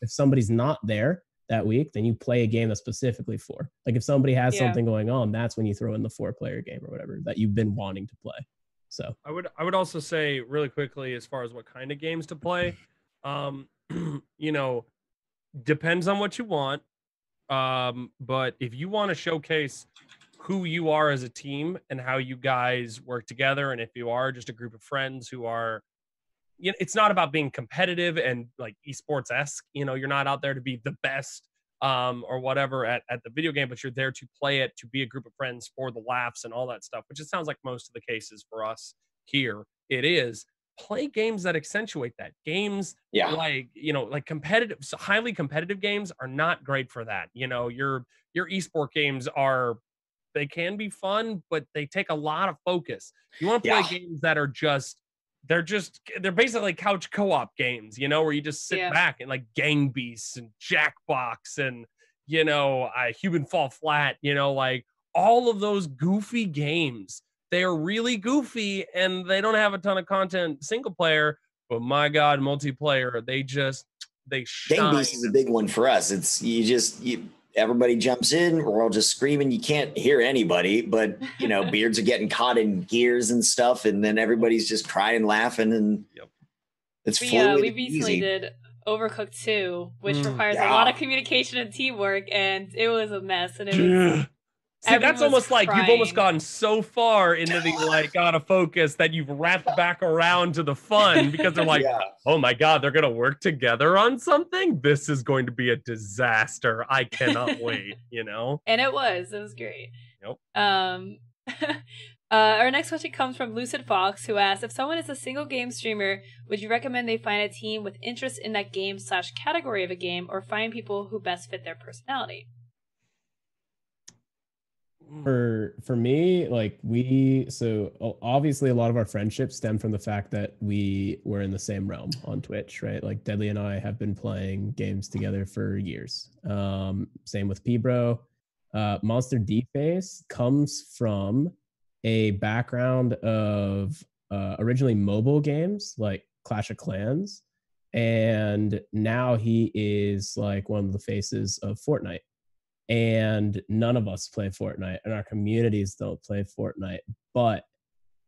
if somebody's not there that week then you play a game that's specifically for like if somebody has yeah. something going on that's when you throw in the four player game or whatever that you've been wanting to play so i would i would also say really quickly as far as what kind of games to play um you know depends on what you want um, but if you want to showcase who you are as a team and how you guys work together, and if you are just a group of friends who are, you know, it's not about being competitive and like esports esque. You know, you're not out there to be the best um, or whatever at, at the video game, but you're there to play it, to be a group of friends for the laughs and all that stuff, which it sounds like most of the cases for us here. It is play games that accentuate that. Games yeah. like, you know, like competitive highly competitive games are not great for that. You know, your your esport games are they can be fun, but they take a lot of focus. You want to play yeah. games that are just they're just they're basically couch co-op games, you know, where you just sit yeah. back and like Gang Beasts and Jackbox and you know, uh, Human Fall Flat, you know, like all of those goofy games they are really goofy and they don't have a ton of content single player, but my god, multiplayer, they just they shine. Gang Beast is a big one for us. It's you just you everybody jumps in, we're all just screaming. You can't hear anybody, but you know, beards are getting caught in gears and stuff, and then everybody's just crying, laughing, and yep. it's we, uh, we recently easy. did Overcooked 2, which mm, requires yeah. a lot of communication and teamwork, and it was a mess. And it was See, that's almost crying. like you've almost gone so far into the like out of focus that you've wrapped back around to the fun because they're like, yeah. oh my god, they're gonna work together on something. This is going to be a disaster. I cannot wait. You know. And it was. It was great. Nope. Um. Uh, our next question comes from Lucid Fox, who asks, "If someone is a single game streamer, would you recommend they find a team with interest in that game slash category of a game, or find people who best fit their personality?" Mm. for for me like we so obviously a lot of our friendships stem from the fact that we were in the same realm on twitch right? Like deadly and i have been playing games together for years. Um same with pbro. Uh monster Face comes from a background of uh originally mobile games like clash of clans and now he is like one of the faces of fortnite and none of us play Fortnite and our communities don't play Fortnite, but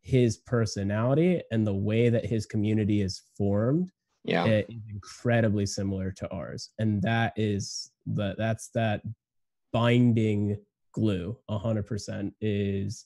his personality and the way that his community is formed yeah. is incredibly similar to ours. And that is the that's that binding glue 100% is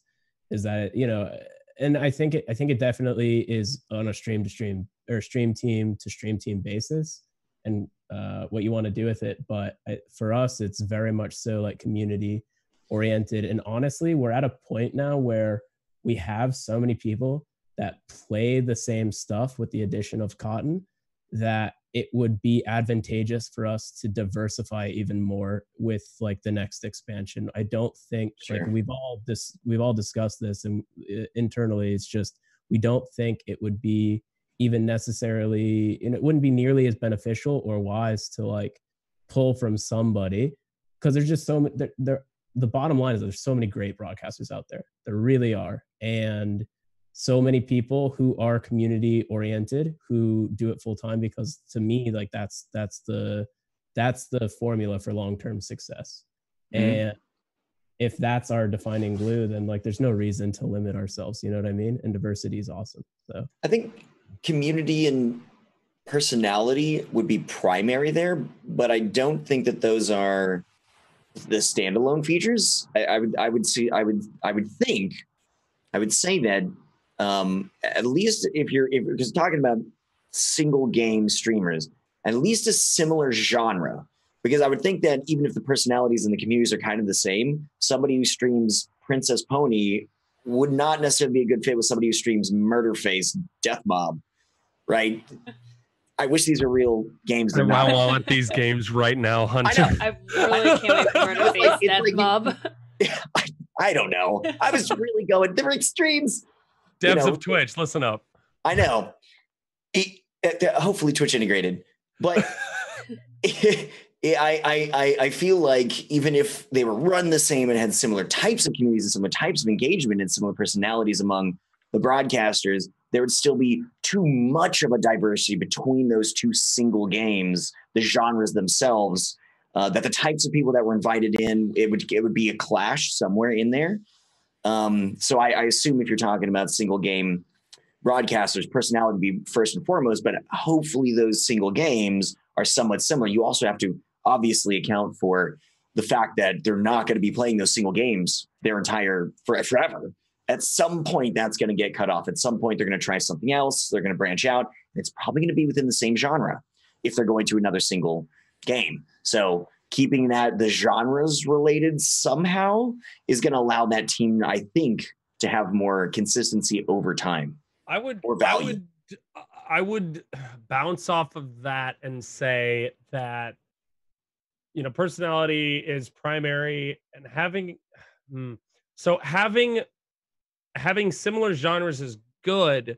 is that you know and I think it I think it definitely is on a stream to stream or stream team to stream team basis and uh, what you want to do with it. But I, for us, it's very much so like community oriented. And honestly, we're at a point now where we have so many people that play the same stuff with the addition of Cotton that it would be advantageous for us to diversify even more with like the next expansion. I don't think Sure. like we've all this we've all discussed this and uh, internally it's just we don't think it would be even necessarily and it wouldn't be nearly as beneficial or wise to like pull from somebody because there's just so many there, there the bottom line is there's so many great broadcasters out there. There really are. And so many people who are community oriented who do it full time because to me like that's that's the that's the formula for long-term success. Mhm. and if that's our defining glue then like there's no reason to limit ourselves you know what i mean? And diversity is awesome so. I think community and personality would be primary there, but I don't think that those are the standalone features. I, I would I would see I would I would think I would say that um, at least if you're if you're talking about single game streamers, at least a similar genre. Because I would think that even if the personalities and the communities are kind of the same, somebody who streams Princess Pony would not necessarily be a good fit with somebody who streams Murder Face Death Mob, right? I wish these are real games. They're I not. want these games right now, I Hunter. know. I really can't wait for Murder Face It's Death like you- Mob. I don't know. I was really going. There were extremes. you Devs know- of Twitch, listen up. I know. It- it- hopefully, Twitch integrated, but I, I, I, I feel like even if they were run the same and had similar types of communities and similar types of engagement and similar personalities among the broadcasters, there would still be too much of a diversity between those two single games, the genres themselves. Uh, that the types of people that were invited in, it would it would be a clash somewhere in there. Um, so I, I assume if you're talking about single game broadcasters, personality would be first and foremost, but hopefully those single games are somewhat similar. You also have to obviously account for the fact that they're not going to be playing those single games their entire for, forever. At some point, that's going to get cut off. At some point, they're going to try something else. They're going to branch out. And it's probably going to be within the same genre if they're going to another single game. So keeping that the genres related somehow is going to allow that team, I think, to have more consistency over time. I would Or I value. would I would bounce off of that and say that you know personality is primary and having hmm, so having having similar genres is good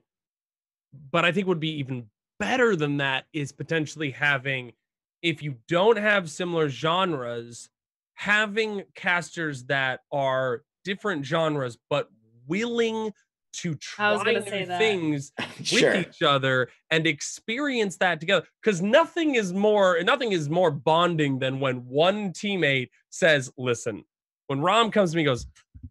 but I think would be even better than that is potentially having if you don't have similar genres having casters that are different genres but willing to try new things with sure. each other and experience that together because nothing is more nothing is more bonding than when one teammate says listen when rom comes to me and goes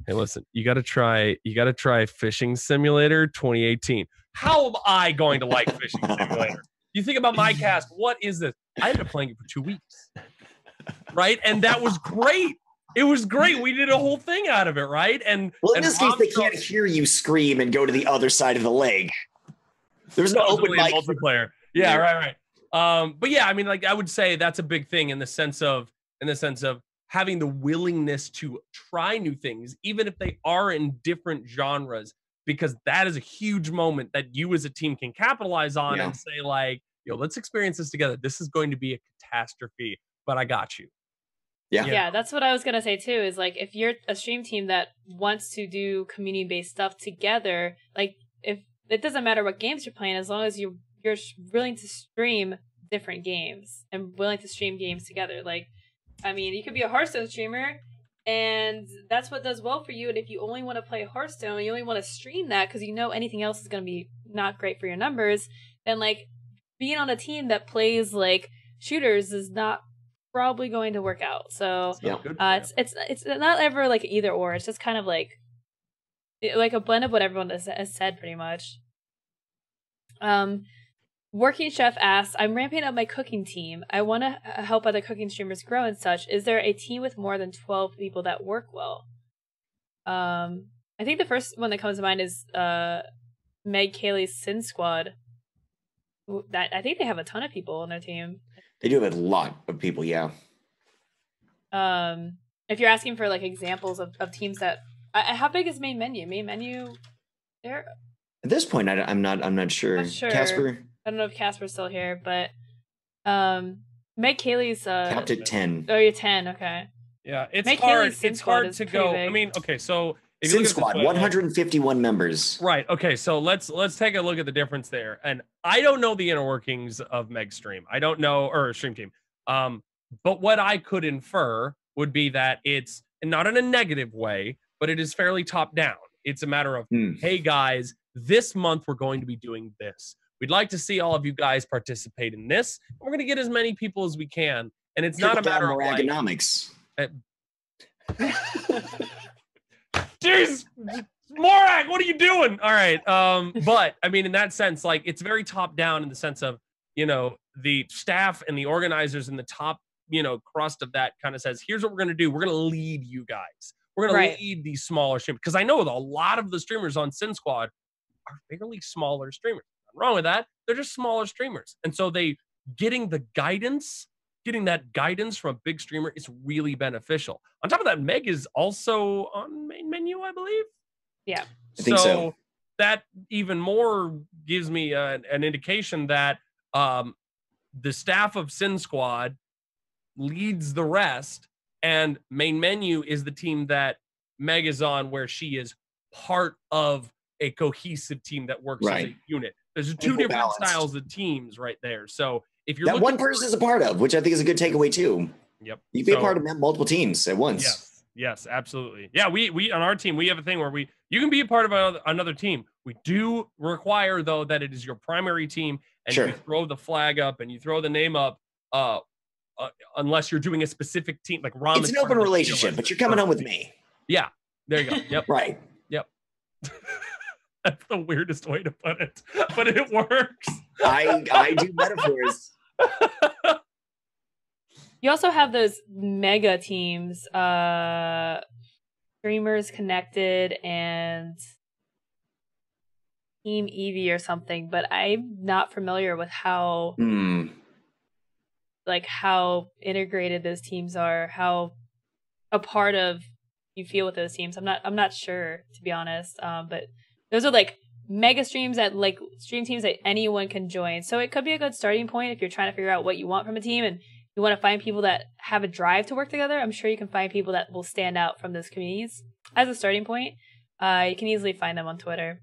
hey listen you got to try you got to try fishing simulator 2018 how am i going to like fishing simulator you think about my cast what is this i ended up playing it for two weeks right and that was great it was great we did a whole thing out of it right and Well, in and this case, they can't hear you scream and go to the other side of the lake. There's no open mic. multiplayer. Yeah, Yeah. right, right. Um, but yeah, I mean, like I would say that's a big thing in the sense of in the sense of having the willingness to try new things, even if they are in different genres, because that is a huge moment that you as a team can capitalize on Yeah. and say, like, yo, let's experience this together. This is going to be a catastrophe, but I got you. Yeah. Yeah. that's what I was gonna say too. Is like if you're a stream team that wants to do community based stuff together, like if it doesn't matter what games you're playing, as long as you you're willing to stream different games and willing to stream games together. Like, I mean, you could be a Hearthstone streamer, and that's what does well for you. And if you only want to play Hearthstone, you only want to stream that because you know anything else is gonna be not great for your numbers. Then like being on a team that plays like shooters is not probably going to work out. So Yeah. Uh, it's it's it's not ever like either or. It's just kind of like like a blend of what everyone has, has said, pretty much. Um, working chef asks, "I'm ramping up my cooking team. I want to help other cooking streamers grow and such. Is there a team with more than twelve people that work well?" Um, I think the first one that comes to mind is uh, Meg Kaylee's Sin Squad. That I think they have a ton of people on their team. They do have a lot of people. Yeah. um if you're asking for like examples of, of teams that uh, how big is main menu main menu there At this point, I, am not. I'm not sure. Not sure. Casper. I don't know if casper's still here but Um, Meg Kaylee's uh, Capped at 10. Oh, you're ten. Okay. Yeah, it's Make hard. Haley's Sin It's hard to pretty go. I mean, okay, so if you Sin look at it this Squad, way, 151 members. Right. Okay. So let's let's take a look at the difference there. And I don't know the inner workings of Meg's stream. I don't know or stream team. Um, but what I could infer would be that it's not in a negative way, but it is fairly top down. It's a matter of, Hmm. hey guys, this month we're going to be doing this. We'd like to see all of you guys participate in this. We're going to get as many people as we can. And it's not a matter of more like, economics. Jeez, Morag, what are you doing? All right. Um, but I mean, in that sense, like it's very top down in the sense of, you know, the staff and the organizers in the top, you know, crust of that kind of says, here's what we're gonna do. We're gonna lead you guys. We're gonna lead these smaller streamers. Because I know a lot of the streamers on Sin Squad are fairly smaller streamers. Nothing wrong with that. They're just smaller streamers. And so they getting the guidance getting that guidance from a big streamer is really beneficial. On top of that, Meg is also on main menu, I believe. Yeah. I think so. that even more gives me a, an indication that um, the staff of Sin Squad leads the rest, and main menu is the team that Meg is on, where she is part of a cohesive team that works as a unit. There's two different balanced. styles of teams right there. So if you're That one for- person is a part of, which I think is a good takeaway too. Yep. You can be a part of multiple teams at once. Yes. Yes, absolutely. Yeah, we we on our team we have a thing where we you can be a part of another, another team. We do require though that it is your primary team and you throw the flag up and you throw the name up uh, uh unless you're doing a specific team like Rom It's an open relationship, but you're coming home with me. Yeah. There you go. Yep. Right. That's the weirdest way to put it, but it works. I I do metaphors. You also have those mega teams, uh Streamers Connected and Team Eevee or something, but I'm not familiar with how Hmm. like how integrated those teams are, how a part of you feel with those teams. I'm not I'm not sure to be honest. Um, but those are like mega streams that like stream teams that anyone can join. So it could be a good starting point if you're trying to figure out what you want from a team and you want to find people that have a drive to work together. I'm sure you can find people that will stand out from those communities as a starting point. Uh, you can easily find them on Twitter.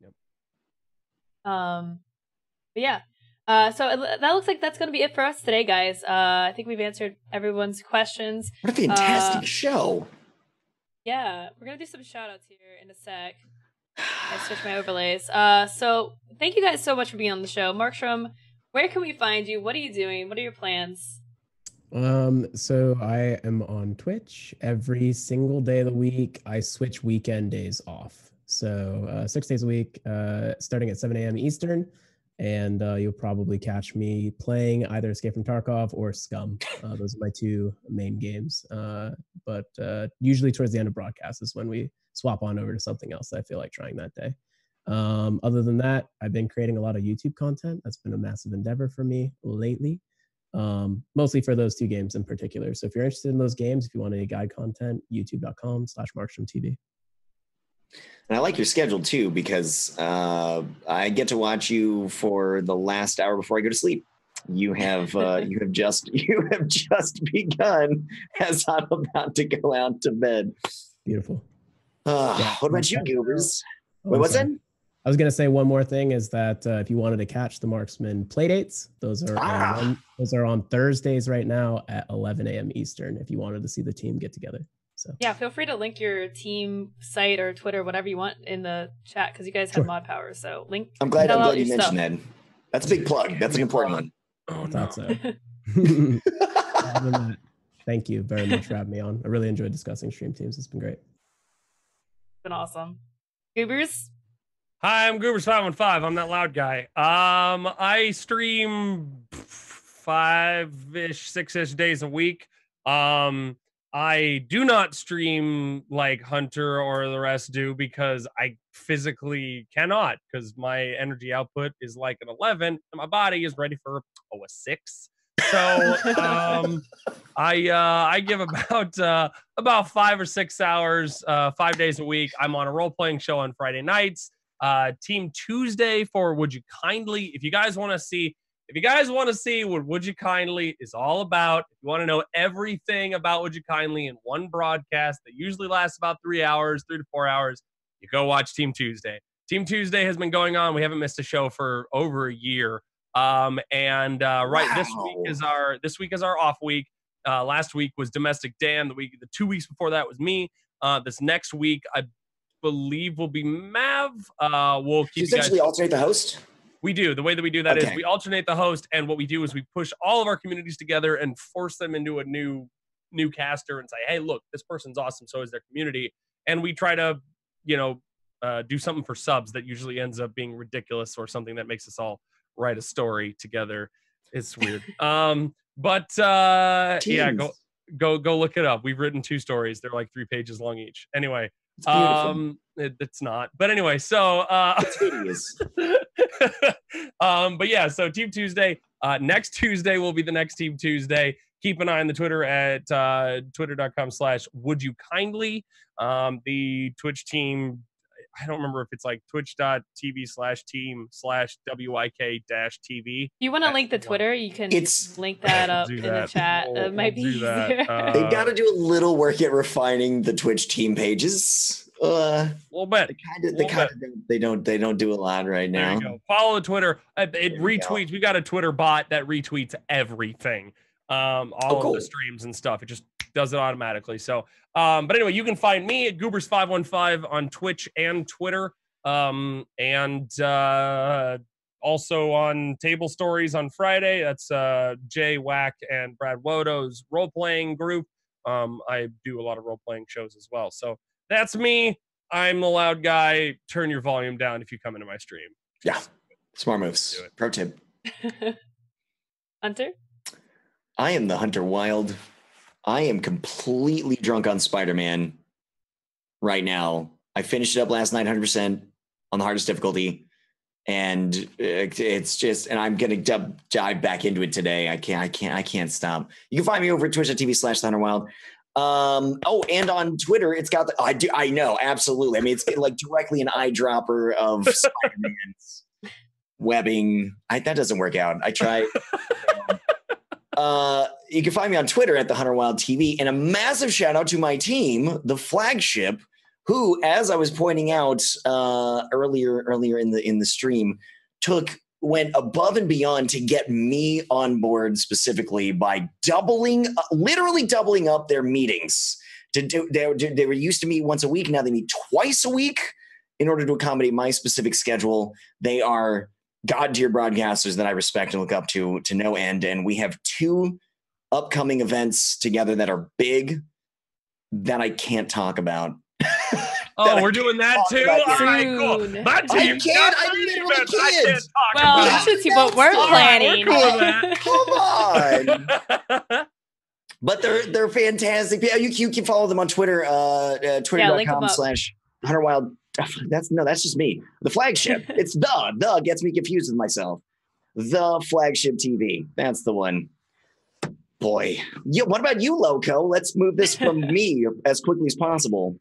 Yep. Um, but yeah. Uh, so that looks like that's going to be it for us today, guys. Uh, I think we've answered everyone's questions. What a fantastic Uh, show. Yeah, we're gonna do some shout outs here in a sec. I switch my overlays. Uh, so thank you guys so much for being on the show, Markstrom. Where can we find you? What are you doing? What are your plans? Um, so I am on Twitch every single day of the week. I switch weekend days off. So uh, six days a week, uh, starting at 7 a.m. Eastern. And uh, you'll probably catch me playing either Escape from Tarkov or Scum. Uh, those are my two main games. Uh, but uh, usually towards the end of broadcast is when we swap on over to something else that I feel like trying that day. Um, other than that, I've been creating a lot of YouTube content. That's been a massive endeavor for me lately um, mostly for those two games in particular. So if you're interested in those games, if you want any guide content, youtube.com slash Markstrom TV. And I like your schedule too because uh, I get to watch you for the last hour before I go to sleep. You have uh, you have just you have just begun as I'm about to go out to bed. Beautiful. Uh, Yeah. what about you, goobers? Oh, Wait, what's that? I was going to say one more thing is that uh, if you wanted to catch the Marksman playdates, those are Ah. on, those are on Thursdays right now at 11 a.m. Eastern. If you wanted to see the team get together, so Yeah, feel free to link your team site or Twitter, whatever you want, in the chat because you guys have Sure. mod power. So link. I'm glad. I'm out glad you your mentioned that. That's a big plug. That's an important one. Oh, I thought so. It's Other than that, Thank you very much for having me on. I really enjoyed discussing stream teams. It's been great. It's been awesome. Goobers, Hi, I'm Goobers515. I'm that loud guy. Um, I stream five-ish, six-ish days a week. Um, I do not stream like Hunter or the rest do because I physically cannot because my energy output is like an 11 and my body is ready for oh a six. So um, I uh, I give about uh, about five or six hours, uh, five days a week. I'm on a role playing show on Friday nights. Uh, Team Tuesday for Would You Kindly? If you guys want to see if you guys want to see what Would You Kindly is all about, if you want to know everything about Would You Kindly in one broadcast that usually lasts about three hours, three to four hours, you go watch Team Tuesday. Team Tuesday has been going on. We haven't missed a show for over a year. Um, and uh, right this week is our this week is our off week. Uh, last week was domestic Dan. The week, the two weeks before that was me. Uh, this next week, I believe will be Mav. Uh, we'll keep you guys. essentially alternate the host. We do. The way that we do that is Okay. we alternate the host, and what we do is we push all of our communities together and force them into a new new caster and say, "Hey, look, this person's awesome. So is their community." And we try to, you know, uh, do something for subs that usually ends up being ridiculous or something that makes us all write a story together. It's weird. um, but uh, yeah, go go go look it up. We've written two stories. They're like three pages long each. Anyway, It's um, it, it's not. But anyway, so uh, it's hideous. um, but yeah, so Team Tuesday. Uh, next Tuesday will be the next Team Tuesday. Keep an eye on the Twitter at uh, twitter.com slash would you kindly. Um, the Twitch team, I don't remember if it's like twitch.tv slash team slash WIK dash TV. You want to link the the. Twitter, you can It's- link that up in that. the chat. We'll- it might we'll be do that. easier. Uh, They've got to do a little work at refining the Twitch team pages. Uh, a little bit. they kind of, they Little kind of, don't, they don't, they don't do a lot right There now. you go. Follow the Twitter. Uh, It There you go. retweets. We got a Twitter bot that retweets everything. Um, all Oh, of the streams and stuff. It just does it automatically. So, um, but anyway, you can find me at Goobers515 on Twitch and Twitter. Um, and uh also on Table Stories on Friday. That's uh Jay Wack and Brad Wodo's role playing group. Um, I do a lot of role playing shows as well. So that's me. I'm the loud guy. Turn your volume down if you come into my stream. Yeah, smart moves. Do it. Pro tip: Hunter? I am the Hunter Wild. I am completely drunk on Spider-Man right now. I finished it up last night, 100% on the hardest difficulty, and it's just. And I'm gonna dive back into it today. I can't. I can't. I can't stop. You can find me over at twitch.tv slash the Hunter Wild. Um, oh, and on Twitter, it's got the. I do. I know absolutely. I mean, it's like directly an eyedropper of Spider-Man's webbing. I, that doesn't work out. I tried. Uh, you can find me on Twitter at the Hunter Wild TV, and a massive shout out to my team, the flagship, who, as I was pointing out uh, earlier earlier in the in the stream, took went above and beyond to get me on board specifically by doubling, uh, literally doubling up their meetings. To do, they, they were used to meet once a week, now they meet twice a week in order to accommodate my specific schedule. They are god tier broadcasters that I respect and look up to to no end. And we have two upcoming events together that are big that I can't talk about. Oh, we're doing that too. All right, soon. cool. My I team can't, I three literally events I can't. can't talk Well, about. you should see what we're All right, planning. we're cool Come on. But they're they're fantastic. You, you can follow them on Twitter, uh, uh link 'em twitter.com up. slash Hunter Wild. That's no, that's just me. The flagship. it's the the gets me confused with myself. The flagship TV. That's the one. Boy, yeah. What about you, Lowco? Let's move this from me as quickly as possible.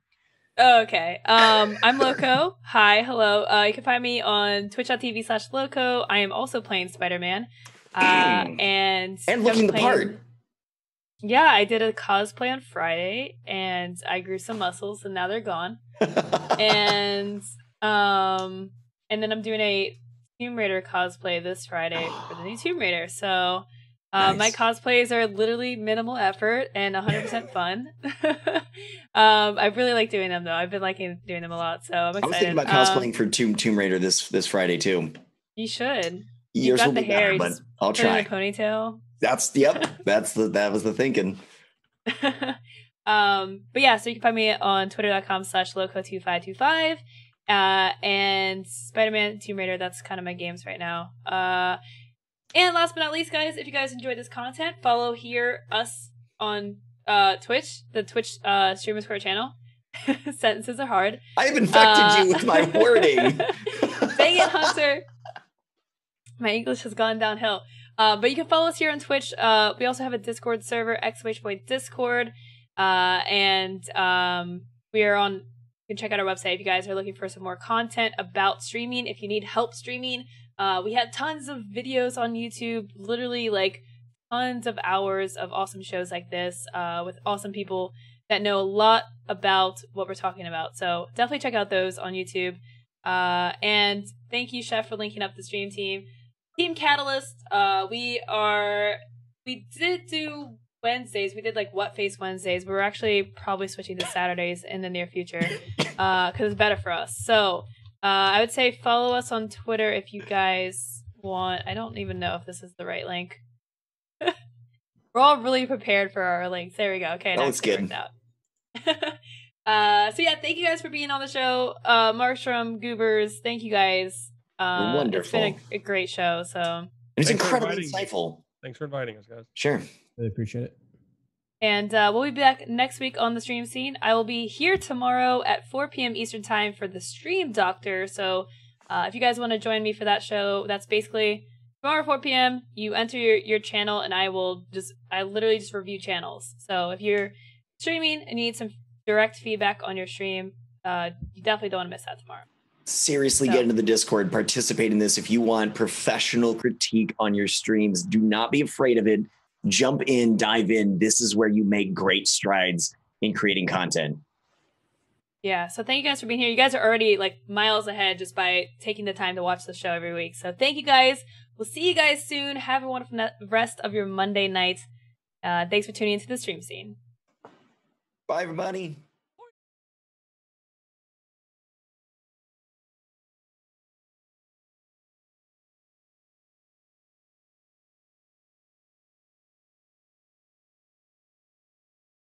Okay. Um, I'm Lowco. Hi, hello. Uh, you can find me on twitch.tv slash Lowco. I am also playing Spider-Man. Uh, and And looking I'm the part. Yeah, I did a cosplay on Friday and I grew some muscles and now they're gone. And um and then I'm doing a Tomb Raider cosplay this Friday for the new Tomb Raider. So uh, my cosplays are literally minimal effort and 100% fun. um, I really like doing them though. I've been liking doing them a lot, so I'm I excited. was thinking about Um, cosplaying for Tomb Tomb Raider this this Friday too. you should. Yours got will the be hair, better, but I'll Put it in try. ponytail. That's yep. That's the that was the thinking. um, but yeah, so you can find me on twitter.com slash lowco2525. Uh, and Spider-Man, Tomb Raider, that's kind of my games right now. Uh, and last but not least, guys, if you guys enjoyed this content, follow here us on uh Twitch, the Twitch uh Streamer Square channel. Sentences are hard. I have infected Uh, you with my wording. Dang it, Hunter. My English has gone downhill. Uh, but you can follow us here on Twitch. Uh, we also have a Discord server, exclamation point Discord. Uh, and um, we are on, you can check out our website if you guys are looking for some more content about streaming. If you need help streaming, Uh, we had tons of videos on YouTube, literally like tons of hours of awesome shows like this uh, with awesome people that know a lot about what we're talking about. So definitely check out those on YouTube. Uh, and thank you, Chef, for linking up the stream team. Team Catalyst, uh, we are we did do Wednesdays. We did like what face Wednesdays. But we're actually probably switching to Saturdays in the near future because it's better for us. So uh, I would say follow us on Twitter if you guys want. I don't even know if this is the right link. We're all really prepared for our links. There we go. Okay, that looks good. Out. uh, so yeah, thank you guys for being on the show. Uh, Markstrom, Goobers, thank you guys. Uh, Wonderful. It's been a, a great show. So it's incredibly insightful. Thanks for inviting us, guys. Sure. Really appreciate it. And uh, we'll be back next week on the stream scene. I will be here tomorrow at 4 p.m. Eastern Time for the Stream Doctor. So uh, if you guys want to join me for that show, that's basically tomorrow 4 p.m. You enter your, your channel, and I will just, I literally just review channels. So if you're streaming and need some direct feedback on your stream, uh, you definitely don't want to miss that tomorrow. Seriously, so. get into the Discord, participate in this. If you want professional critique on your streams, do not be afraid of it jump in, dive in. This is where you make great strides in creating content. Yeah. So thank you guys for being here. You guys are already like miles ahead just by taking the time to watch the show every week. So thank you guys. We'll see you guys soon. Have a wonderful rest of your Monday night. Uh, thanks for tuning into the stream scene. Bye, everybody.